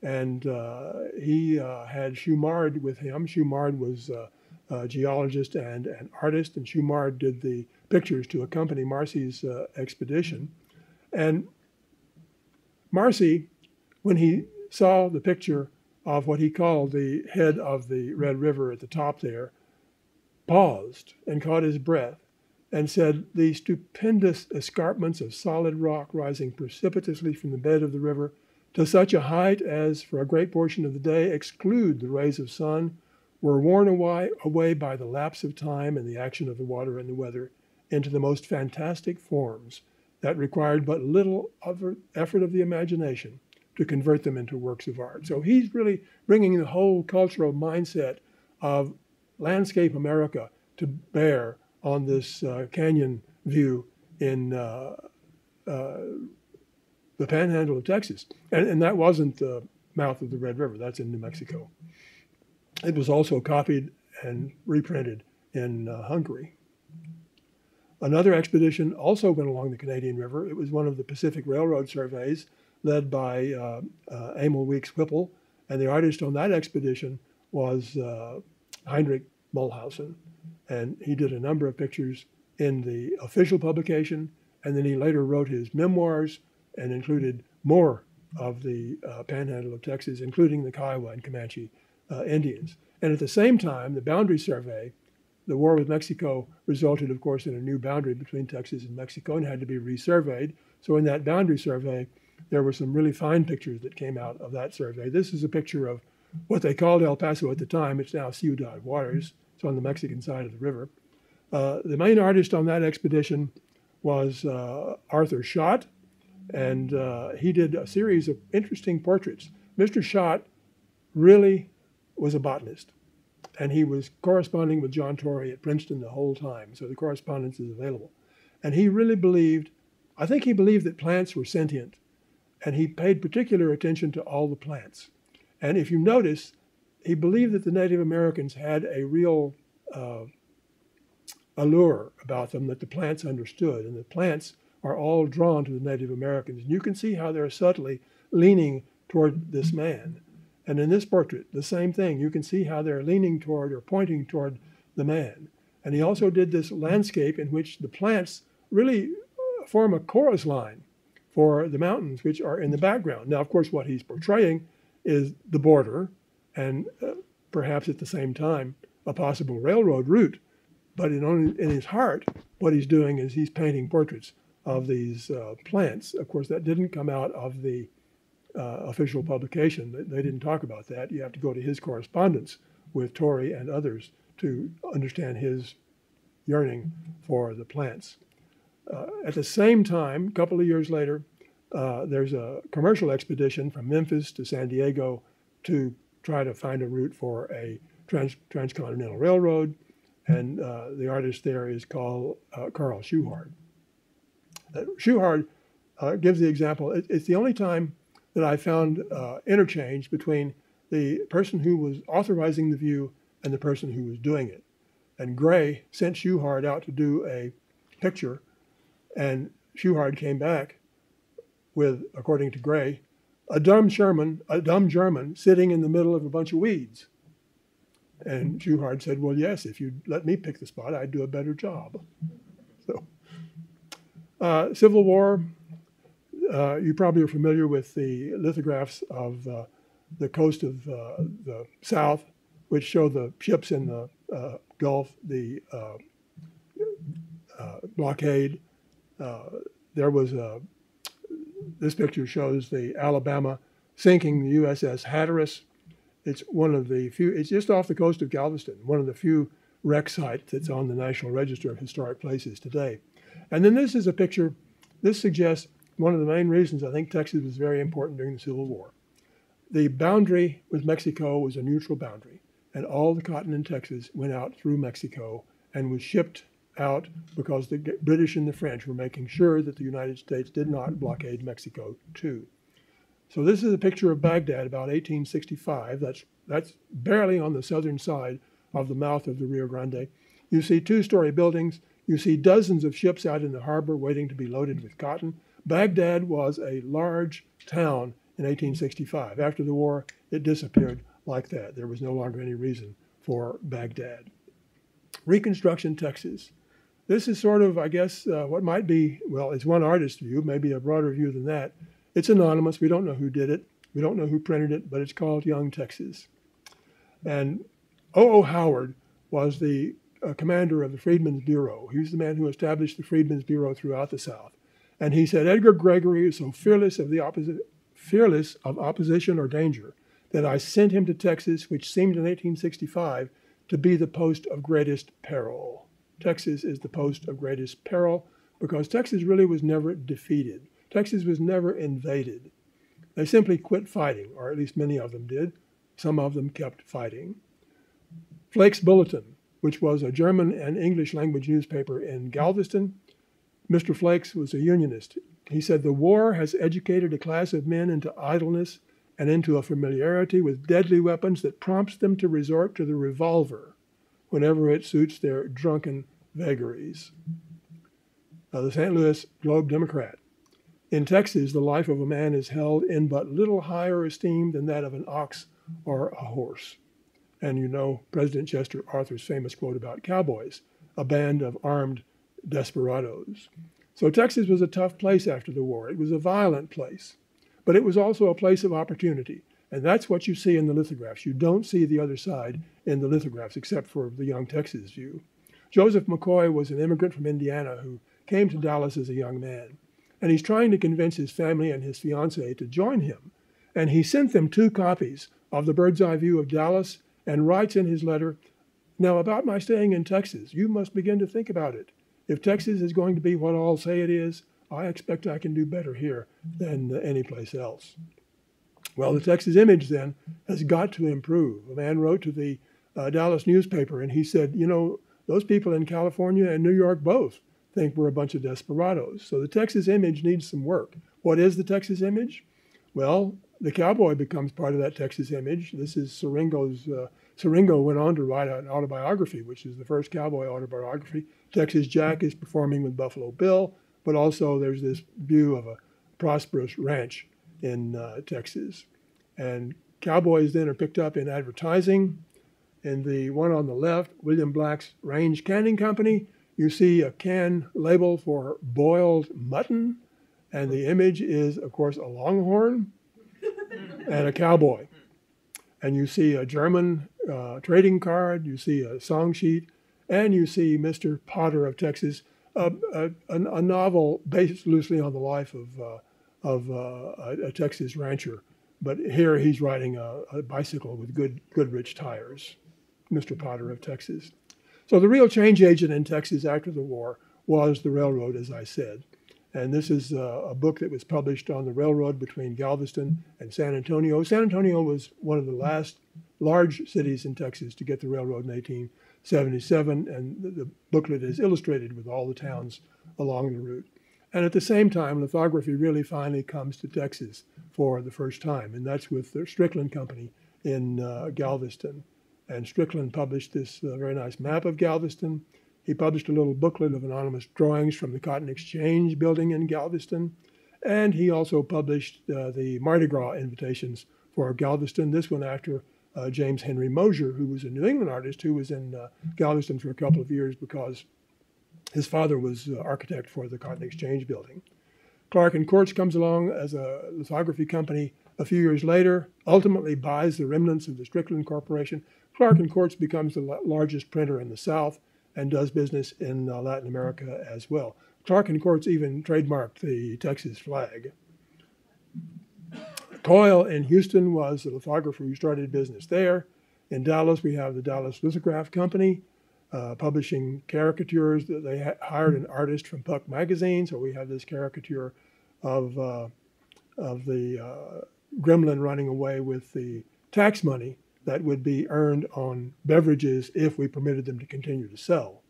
And uh, he uh, had Shumard with him. Shumard was uh, a geologist and an artist, and Shumard did the pictures to accompany Marcy's uh, expedition. And Marcy, when he saw the picture of what he called the head of the Red River at the top there, paused and caught his breath and said, The stupendous escarpments of solid rock rising precipitously from the bed of the river to such a height as, for a great portion of the day, exclude the rays of sun, were worn away, away by the lapse of time and the action of the water and the weather into the most fantastic forms that required but little effort of the imagination to convert them into works of art. So he's really bringing the whole cultural mindset of landscape America to bear on this uh, canyon view in uh, uh, the panhandle of Texas. And, and that wasn't the mouth of the Red River, that's in New Mexico. It was also copied and reprinted in uh, Hungary. Another expedition also went along the Canadian River. It was one of the Pacific Railroad surveys led by uh, uh, Amiel Weeks Whipple, and the artist on that expedition was Heinrich Möllhausen. And he did a number of pictures in the official publication, and then he later wrote his memoirs and included more of the uh, panhandle of Texas, including the Kiowa and Comanche uh, Indians. And at the same time, the boundary survey, the war with Mexico resulted, of course, in a new boundary between Texas and Mexico and had to be resurveyed. So in that boundary survey, there were some really fine pictures that came out of that survey. This is a picture of what they called El Paso at the time. It's now Ciudad Juarez. It's on the Mexican side of the river. Uh, the main artist on that expedition was uh, Arthur Schott, and uh, he did a series of interesting portraits. Mr. Schott really was a botanist, and he was corresponding with John Torrey at Princeton the whole time, so the correspondence is available. And he really believed, I think he believed that plants were sentient, and he paid particular attention to all the plants. And if you notice, he believed that the Native Americans had a real uh, allure about them that the plants understood, and the plants are all drawn to the Native Americans. And you can see how they're subtly leaning toward this man. And in this portrait, the same thing. You can see how they're leaning toward or pointing toward the man. And he also did this landscape in which the plants really uh, form a chorus line for the mountains, which are in the background. Now, of course, what he's portraying is the border and uh, perhaps at the same time a possible railroad route. But in, in his heart, what he's doing is he's painting portraits of these uh, plants. Of course, that didn't come out of the uh, official publication. They, they didn't talk about that. You have to go to his correspondence with Torrey and others to understand his yearning for the plants. Uh, at the same time, a couple of years later, uh, there's a commercial expedition from Memphis to San Diego to try to find a route for a trans- transcontinental railroad, and uh, the artist there is called uh, Carl Schuchard. Uh, Schuchard uh, gives the example. It, it's the only time that I found interchange between the person who was authorizing the view and the person who was doing it. And Gray sent Schuchard out to do a picture, and Schuchard came back with, according to Gray, a dumb Sherman, a dumb German sitting in the middle of a bunch of weeds. And Schuchard said, "Well, yes, if you'd let me pick the spot, I'd do a better job." So, uh, Civil War. Uh, you probably are familiar with the lithographs of uh, the coast of uh, the South, which show the ships in the uh, Gulf, the uh, blockade. there was a this picture shows the Alabama sinking the USS Hatteras. It's one of the few, it's just off the coast of Galveston, one of the few wreck sites that's on the National Register of Historic Places today. And then this is a picture, this suggests one of the main reasons I think Texas was very important during the Civil War. The boundary with Mexico was a neutral boundary, and all the cotton in Texas went out through Mexico and was shipped out because the British and the French were making sure that the United States did not blockade Mexico too. So this is a picture of Baghdad about 1865. That's, that's barely on the southern side of the mouth of the Rio Grande. You see two-story buildings. You see dozens of ships out in the harbor waiting to be loaded with cotton. Baghdad was a large town in 1865. After the war, it disappeared like that. There was no longer any reason for Baghdad. Reconstruction Texas. This is sort of, I guess, uh, what might be, well, it's one artist's view, maybe a broader view than that. It's anonymous. We don't know who did it. We don't know who printed it, but it's called Young Texas. And O.O. Howard was the uh, commander of the Freedmen's Bureau. He was the man who established the Freedmen's Bureau throughout the South. And he said Edgar Gregory is so fearless of the opposite, fearless of opposition or danger that I sent him to Texas, which seemed in 1865 to be the post of greatest peril. Texas is the post of greatest peril because Texas really was never defeated. Texas was never invaded. They simply quit fighting, or at least many of them did. Some of them kept fighting. Flake's Bulletin, which was a German and English language newspaper in Galveston, Mr. Flakes was a Unionist. He said, The war has educated a class of men into idleness and into a familiarity with deadly weapons that prompts them to resort to the revolver whenever it suits their drunken vagaries. The St. Louis Globe Democrat. In Texas, the life of a man is held in but little higher esteem than that of an ox or a horse. And you know President Chester Arthur's famous quote about cowboys, a band of armed desperadoes. So Texas was a tough place after the war. It was a violent place, but it was also a place of opportunity. And that's what you see in the lithographs. You don't see the other side in the lithographs, except for the young Texas view. Joseph McCoy was an immigrant from Indiana who came to Dallas as a young man. And he's trying to convince his family and his fiancee to join him. And he sent them two copies of the bird's eye view of Dallas and writes in his letter, Now, about my staying in Texas, you must begin to think about it. If Texas is going to be what all say it is, I expect I can do better here than any place else. Well, the Texas image then has got to improve. A man wrote to the uh, Dallas newspaper and he said, you know, those people in California and New York both think we're a bunch of desperados. So the Texas image needs some work. What is the Texas image? Well, the cowboy becomes part of that Texas image. This is Siringo's. Uh, Siringo went on to write an autobiography, which is the first cowboy autobiography. Texas Jack is performing with Buffalo Bill. but also there's this view of a prosperous ranch in uh, Texas. And cowboys then are picked up in advertising. In the one on the left, William Black's Range Canning Company, you see a can label for boiled mutton, and the image is, of course, a longhorn and a cowboy. And you see a German uh, trading card, you see a song sheet, and you see Mr. Potter of Texas, a, a, a novel based loosely on the life of, uh, of uh, a, a, Texas rancher. But here he's riding a, a bicycle with good, Goodrich tires, Mr. Potter of Texas. So the real change agent in Texas after the war was the railroad, as I said. And this is a, a book that was published on the railroad between Galveston and San Antonio. San Antonio was one of the last large cities in Texas to get the railroad in 1877, and the, the booklet is illustrated with all the towns along the route. And at the same time, lithography really finally comes to Texas for the first time, and that's with the Strickland Company in uh, Galveston. And Strickland published this uh, very nice map of Galveston. He published a little booklet of anonymous drawings from the Cotton Exchange building in Galveston. And he also published uh, the Mardi Gras invitations for Galveston, this one after uh, James Henry Mosher, who was a New England artist who was in uh, Galveston for a couple of years because his father was uh, architect for the Cotton Exchange building. Clarke and Courts comes along as a lithography company a few years later, ultimately buys the remnants of the Strickland Corporation. Clarke and Courts becomes the largest printer in the South and does business in uh, Latin America as well. Clarke and Courts even trademarked the Texas flag. Coyle in Houston was the lithographer who started business there. In Dallas, we have the Dallas Lithograph Company, uh, publishing caricatures. They ha- hired an artist from Puck Magazine, so we have this caricature of uh, of the uh, gremlin running away with the tax money that would be earned on beverages if we permitted them to continue to sell.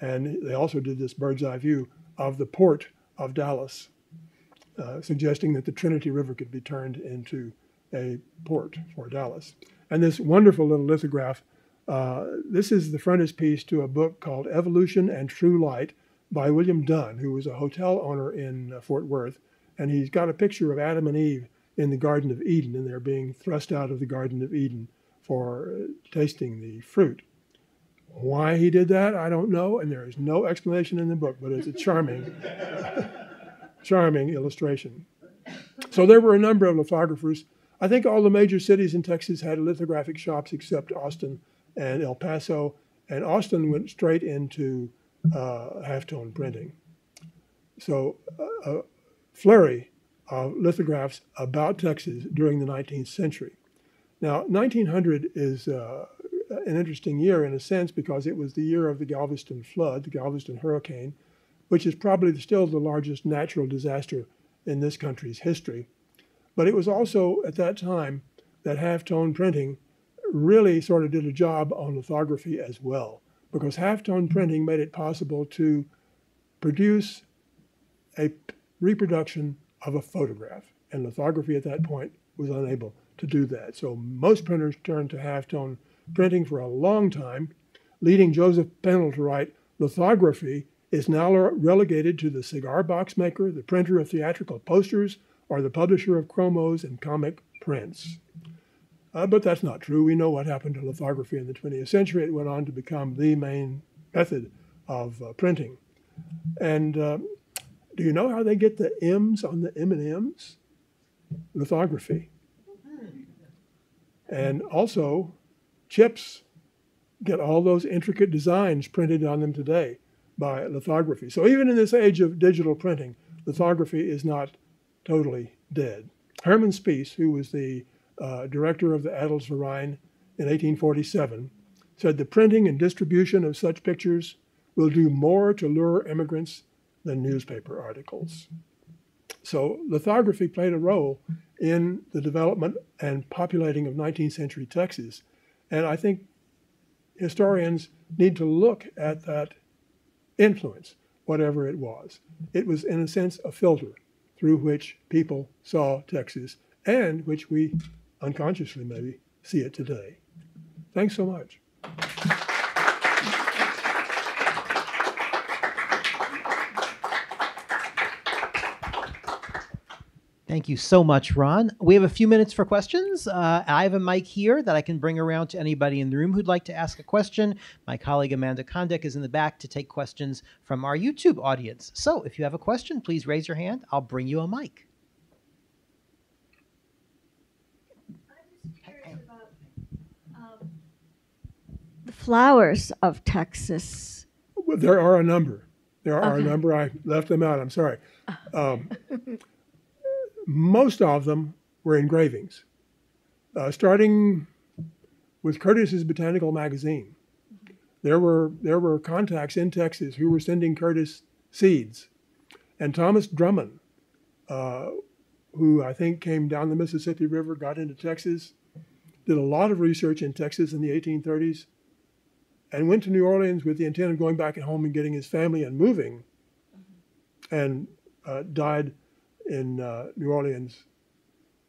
And they also did this bird's eye view of the port of Dallas, uh, suggesting that the Trinity River could be turned into a port for Dallas. And this wonderful little lithograph, uh, this is the frontispiece to a book called Evolution and True Light by William Dunn, who was a hotel owner in uh, Fort Worth. And he's got a picture of Adam and Eve in the Garden of Eden, and they're being thrust out of the Garden of Eden for uh, tasting the fruit. Why he did that, I don't know, and there is no explanation in the book, but it's a charming, charming illustration. So there were a number of lithographers. I think all the major cities in Texas had lithographic shops except Austin and El Paso, and Austin went straight into uh, halftone printing. So uh, uh, flurry of lithographs about Texas during the 19th century. Now, 1900 is uh, an interesting year in a sense because it was the year of the Galveston flood, the Galveston hurricane, which is probably still the largest natural disaster in this country's history. But it was also at that time that halftone printing really sort of did a job on lithography as well, because halftone mm-hmm. printing made it possible to produce a reproduction of a photograph. And lithography at that point was unable to do that. So most printers turned to halftone printing for a long time, leading Joseph Pennell to write, Lithography is now relegated to the cigar box maker, the printer of theatrical posters, or the publisher of chromos and comic prints. Uh, but that's not true. We know what happened to lithography in the 20th century. It went on to become the main method of uh, printing. And uh, do you know how they get the M's on the M&Ms? Lithography. And also, chips get all those intricate designs printed on them today by lithography. So even in this age of digital printing, lithography is not totally dead. Herman Spiess, who was the uh, director of the Adelsverein in 1847, said the printing and distribution of such pictures will do more to lure immigrants than newspaper articles. So lithography played a role in the development and populating of 19th century Texas. And I think historians need to look at that influence, whatever it was. It was, in a sense, a filter through which people saw Texas and which we unconsciously maybe, see it today. Thanks so much. Thank you so much, Ron. We have a few minutes for questions. Uh, I have a mic here that I can bring around to anybody in the room who'd like to ask a question. My colleague Amanda Kondek is in the back to take questions from our YouTube audience. So if you have a question, please raise your hand. I'll bring you a mic. Flowers of Texas. Well, There are a number. There are a number. I left them out. I'm sorry. Um, most of them were engravings, uh, starting with Curtis's Botanical Magazine. There were there were contacts in Texas who were sending Curtis seeds, and Thomas Drummond, uh, who I think came down the Mississippi River, got into Texas, did a lot of research in Texas in the 1830s, and went to New Orleans with the intent of going back at home and getting his family and moving, and uh, died in uh, New Orleans.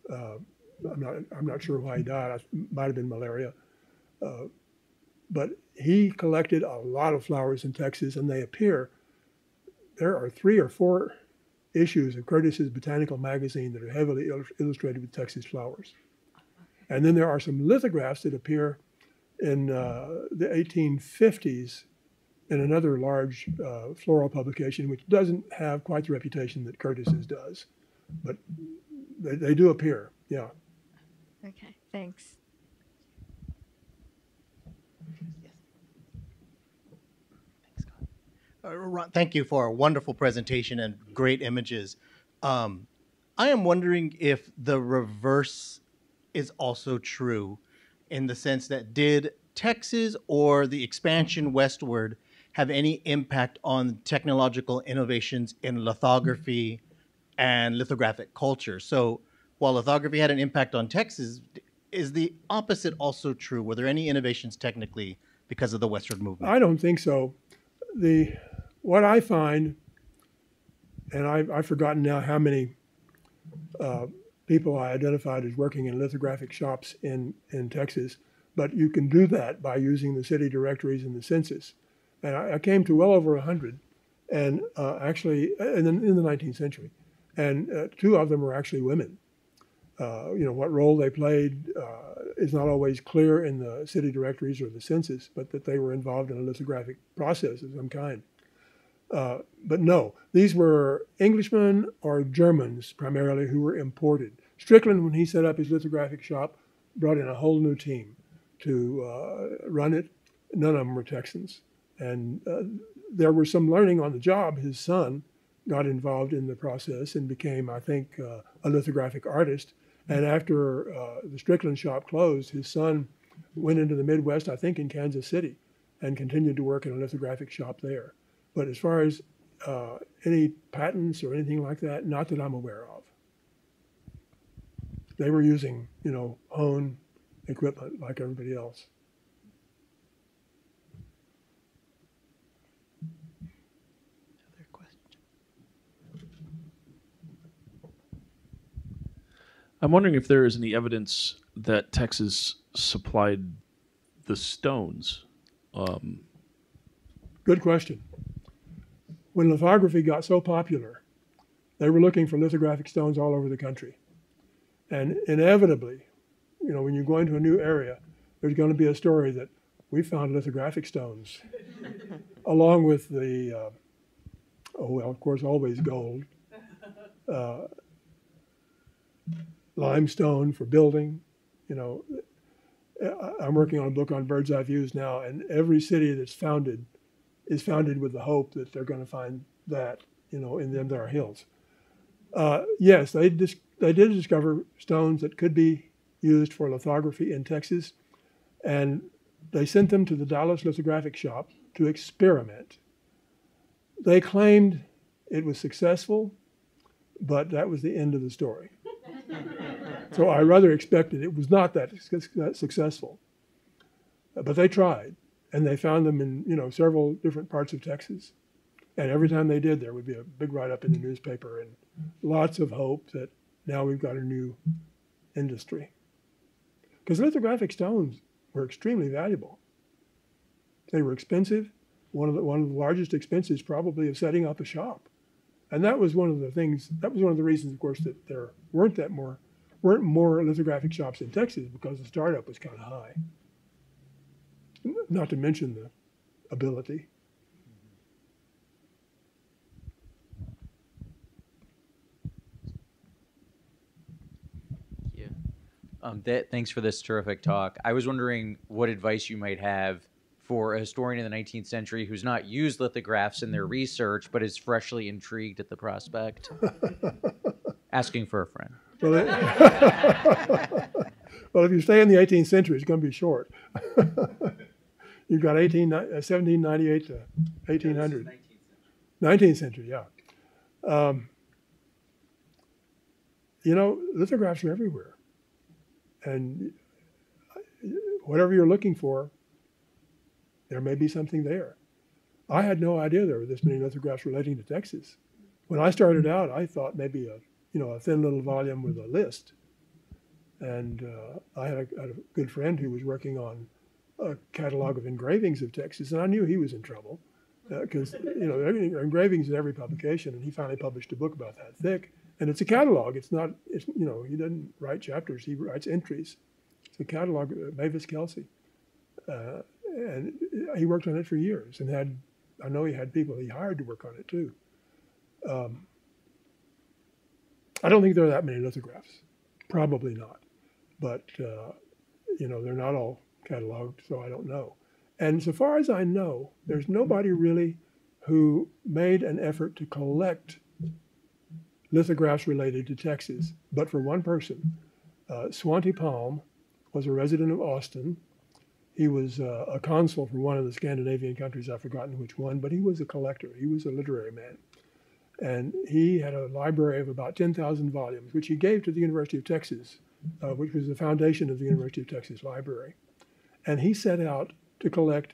Uh, I'm not I'm not sure why he died. It might have been malaria, uh, but he collected a lot of flowers in Texas, and they appear. There are three or four issues of Curtis's Botanical Magazine that are heavily illus- illustrated with Texas flowers, and then there are some lithographs that appear in uh, the 1850s in another large uh, floral publication, which doesn't have quite the reputation that Curtis's does, but they, they do appear. Yeah. Okay, thanks. Uh, Ron, thank you for a wonderful presentation and great images. Um, I am wondering if the reverse is also true in the sense that did Texas or the expansion westward have any impact on technological innovations in lithography and lithographic culture? So while lithography had an impact on Texas, is the opposite also true? Were there any innovations technically because of the westward movement? I don't think so. The what I find, and I've, I've forgotten now how many uh, people I identified as working in lithographic shops in, in Texas, but you can do that by using the city directories and the census. And I, I came to well over 100, and uh, actually, in the, in the 19th century, and uh, two of them were actually women. Uh, you know, what role they played uh, is not always clear in the city directories or the census, but that they were involved in a lithographic process of some kind. Uh, but no, these were Englishmen or Germans primarily who were imported. Strickland, when he set up his lithographic shop, brought in a whole new team to uh, run it. None of them were Texans. And uh, there was some learning on the job. His son got involved in the process and became, I think, uh, a lithographic artist. And after uh, the Strickland shop closed, his son went into the Midwest, I think in Kansas City, and continued to work in a lithographic shop there. But as far as uh, any patents or anything like that, not that I'm aware of. They were using, you know, own equipment like everybody else. Other question? I'm wondering if there is any evidence that Texas supplied the stones. Um, Good question. When lithography got so popular, they were looking for lithographic stones all over the country. And inevitably, you know, when you go into a new area, there's going to be a story that we found lithographic stones, along with the, uh, oh, well, of course, always gold, uh, limestone for building. You know, I'm working on a book on bird's eye views now, and every city that's founded is founded with the hope that they're going to find that, you know, in them there are hills. Uh, yes, they dis- they did discover stones that could be used for lithography in Texas, and they sent them to the Dallas Lithographic Shop to experiment. They claimed it was successful, but that was the end of the story. so I rather expected it was not that, suc- that successful. But they tried, and they found them in you know several different parts of Texas. And every time they did, there would be a big write-up in the newspaper and lots of hope that now we've got a new industry. Because lithographic stones were extremely valuable. They were expensive. One of the one of the largest expenses probably of setting up a shop. And that was one of the things, that was one of the reasons, of course, that there weren't that more, weren't more lithographic shops in Texas because the startup was kind of high. Not to mention the ability. Yeah. Um, that, thanks for this terrific talk. I was wondering what advice you might have for a historian in the 19th century who's not used lithographs in their research but is freshly intrigued at the prospect. Asking for a friend. Well, it- well, if you stay in the 18th century, it's going to be short. You've got 18, uh, 1798 to 1800. 19th century, yeah. Um, you know, lithographs are everywhere. And uh, whatever you're looking for, there may be something there. I had no idea there were this many lithographs relating to Texas. When I started out, I thought maybe a you know a thin little volume with a list. And uh, I had a, had a good friend who was working on a catalog of engravings of Texas, and I knew he was in trouble because you know engravings in every publication, and he finally published a book about that thick. And it's a catalog. It's not. It's you know he doesn't write chapters. He writes entries. It's a catalog. Uh, Mavis Kelsey, uh, and he worked on it for years, and had. I know he had people he hired to work on it too. Um, I don't think there are that many lithographs. Probably not, but uh, you know they're not all cataloged, so I don't know. And so far as I know, there's nobody really who made an effort to collect lithographs related to Texas, but for one person. Uh, Swante Palm was a resident of Austin. He was uh, a consul for one of the Scandinavian countries, I've forgotten which one, but he was a collector. He was a literary man. And he had a library of about 10,000 volumes, which he gave to the University of Texas, uh, which was the foundation of the University of Texas Library. And he set out to collect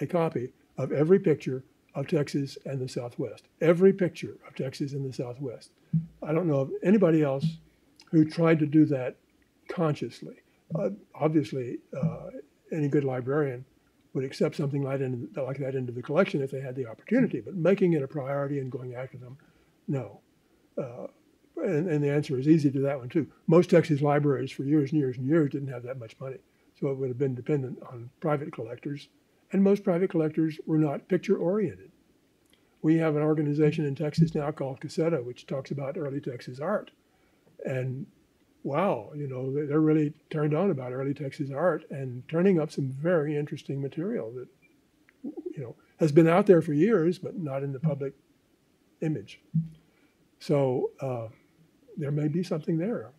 a copy of every picture of Texas and the Southwest. Every picture of Texas and the Southwest. I don't know of anybody else who tried to do that consciously. Uh, obviously, uh, any good librarian would accept something like, in, like that into the collection if they had the opportunity, but making it a priority and going after them, no. Uh, and, and the answer is easy to that one too. Most Texas libraries for years and years and years didn't have that much money, so it would have been dependent on private collectors, and most private collectors were not picture oriented. We have an organization in Texas now called CASETA, which talks about early Texas art, and wow, you know, they- they're really turned on about early Texas art and turning up some very interesting material that, you know, has been out there for years, but not in the public image. So uh, there may be something there.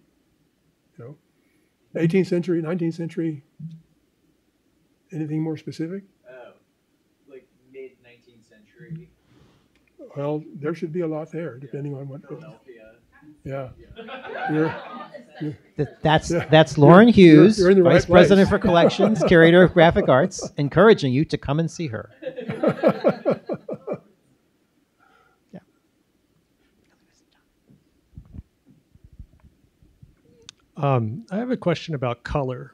18th century, 19th century, anything more specific? Oh, like mid 19th century Well, there should be a lot there, depending on what, Philadelphia. yeah. You're- Th- That's Yeah. that's Lauren You're- you're- Hewes, you're in the right Vice President place. for Collections, Curator of Graphic Arts, encouraging you to come and see her. Um, I have a question about color.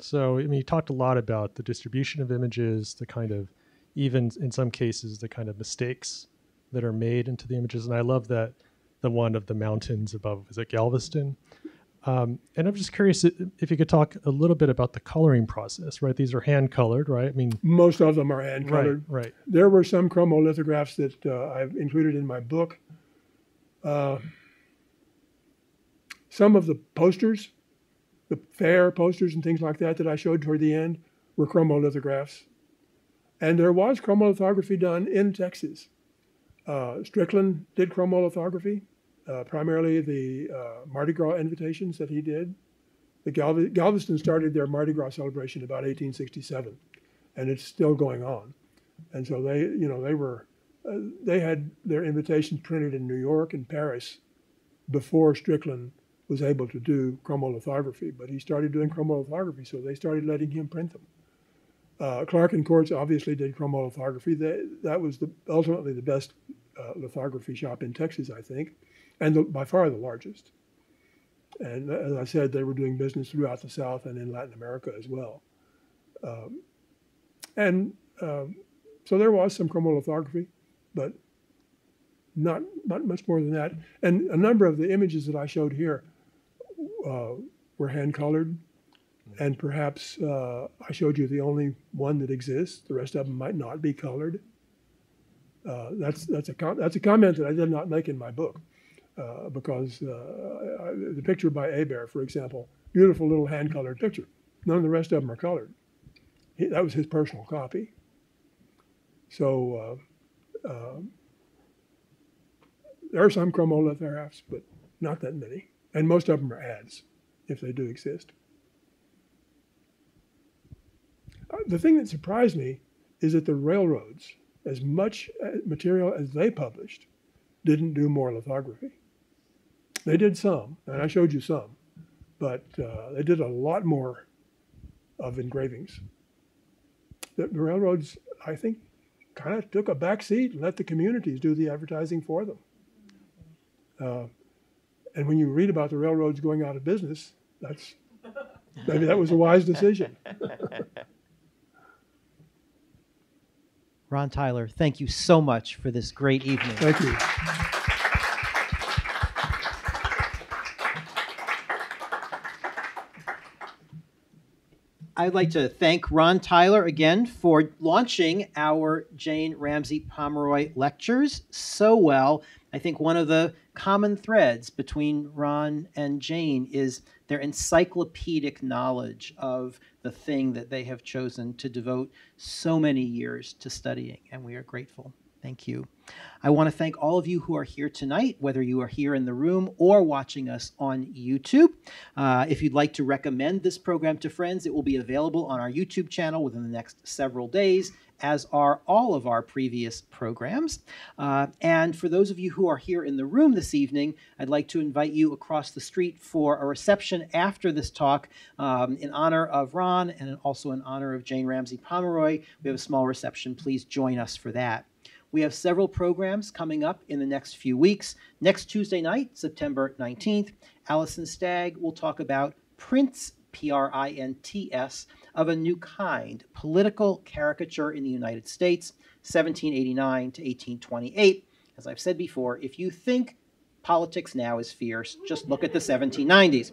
So, I mean, you talked a lot about the distribution of images, the kind of, even in some cases, the kind of mistakes that are made into the images. And I love that the one of the mountains above, is it Galveston? Um, and I'm just curious if you could talk a little bit about the coloring process, right? These are hand colored, right? I mean, Most of them are hand right, colored. right. There were some chromolithographs that uh, I've included in my book. Uh, some of the posters, the fair posters and things like that that I showed toward the end, were chromolithographs. And there was chromolithography done in Texas. Uh, Strickland did chromolithography, uh, primarily the uh, Mardi Gras invitations that he did. The Galve- Galveston started their Mardi Gras celebration about 1867, and it's still going on. And so they, you know, they were, uh, they had their invitations printed in New York and Paris before Strickland was able to do chromolithography. But he started doing chromolithography, so they started letting him print them. Uh, Clarke and Courts obviously did chromolithography. They, that was the, ultimately the best uh, lithography shop in Texas, I think, and the, by far the largest. And as I said, they were doing business throughout the South and in Latin America as well. Um, and um, so there was some chromolithography, but not, not much more than that. And a number of the images that I showed here uh, were hand colored. And perhaps uh, I showed you the only one that exists. The rest of them might not be colored. Uh, that's, that's, a com- that's a comment that I did not make in my book. Uh, because uh, I, the picture by Hebert, for example, beautiful little hand colored picture. None of the rest of them are colored. He, that was his personal copy. So uh, there are some chromolithographs, but not that many. And most of them are ads, if they do exist. Uh, the thing that surprised me is that the railroads, as much uh, material as they published, didn't do more lithography. They did some, and I showed you some, but uh, they did a lot more of engravings. The, the railroads, I think, kind of took a back seat and let the communities do the advertising for them. Uh, and when you read about the railroads going out of business, that's maybe that was a wise decision. Ron Tyler, thank you so much for this great evening. Thank you. I'd like to thank Ron Tyler again for launching our Jane Ramsey Pomeroy lectures so well. I think one of the common threads between Ron and Jane is their encyclopedic knowledge of the thing that they have chosen to devote so many years to studying, and we are grateful. Thank you. I want to thank all of you who are here tonight, whether you are here in the room or watching us on YouTube. Uh, if you'd like to recommend this program to friends, it will be available on our YouTube channel within the next several days, as are all of our previous programs. Uh, and for those of you who are here in the room this evening, I'd like to invite you across the street for a reception after this talk um, in honor of Ron and also in honor of Jane Ramsey Pomeroy. We have a small reception. Please join us for that. We have several programs coming up in the next few weeks. Next Tuesday night, September 19th, Allison Stagg will talk about Prints, P R I N T S, of a new kind, political caricature in the United States, 1789 to 1828. As I've said before, if you think politics now is fierce, just look at the 1790s.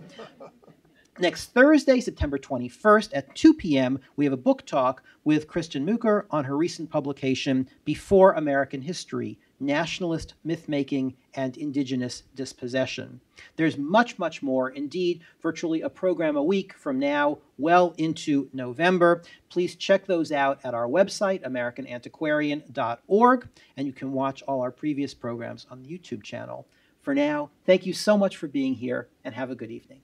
Next Thursday, September 21st at 2 p.m., we have a book talk with Christen Mucher on her recent publication, Before American History Nationalist Mythmaking and Indigenous Dispossession. There's much, much more. Indeed, virtually a program a week from now, well into November. Please check those out at our website, AmericanAntiquarian.org, and you can watch all our previous programs on the YouTube channel. For now, thank you so much for being here and have a good evening.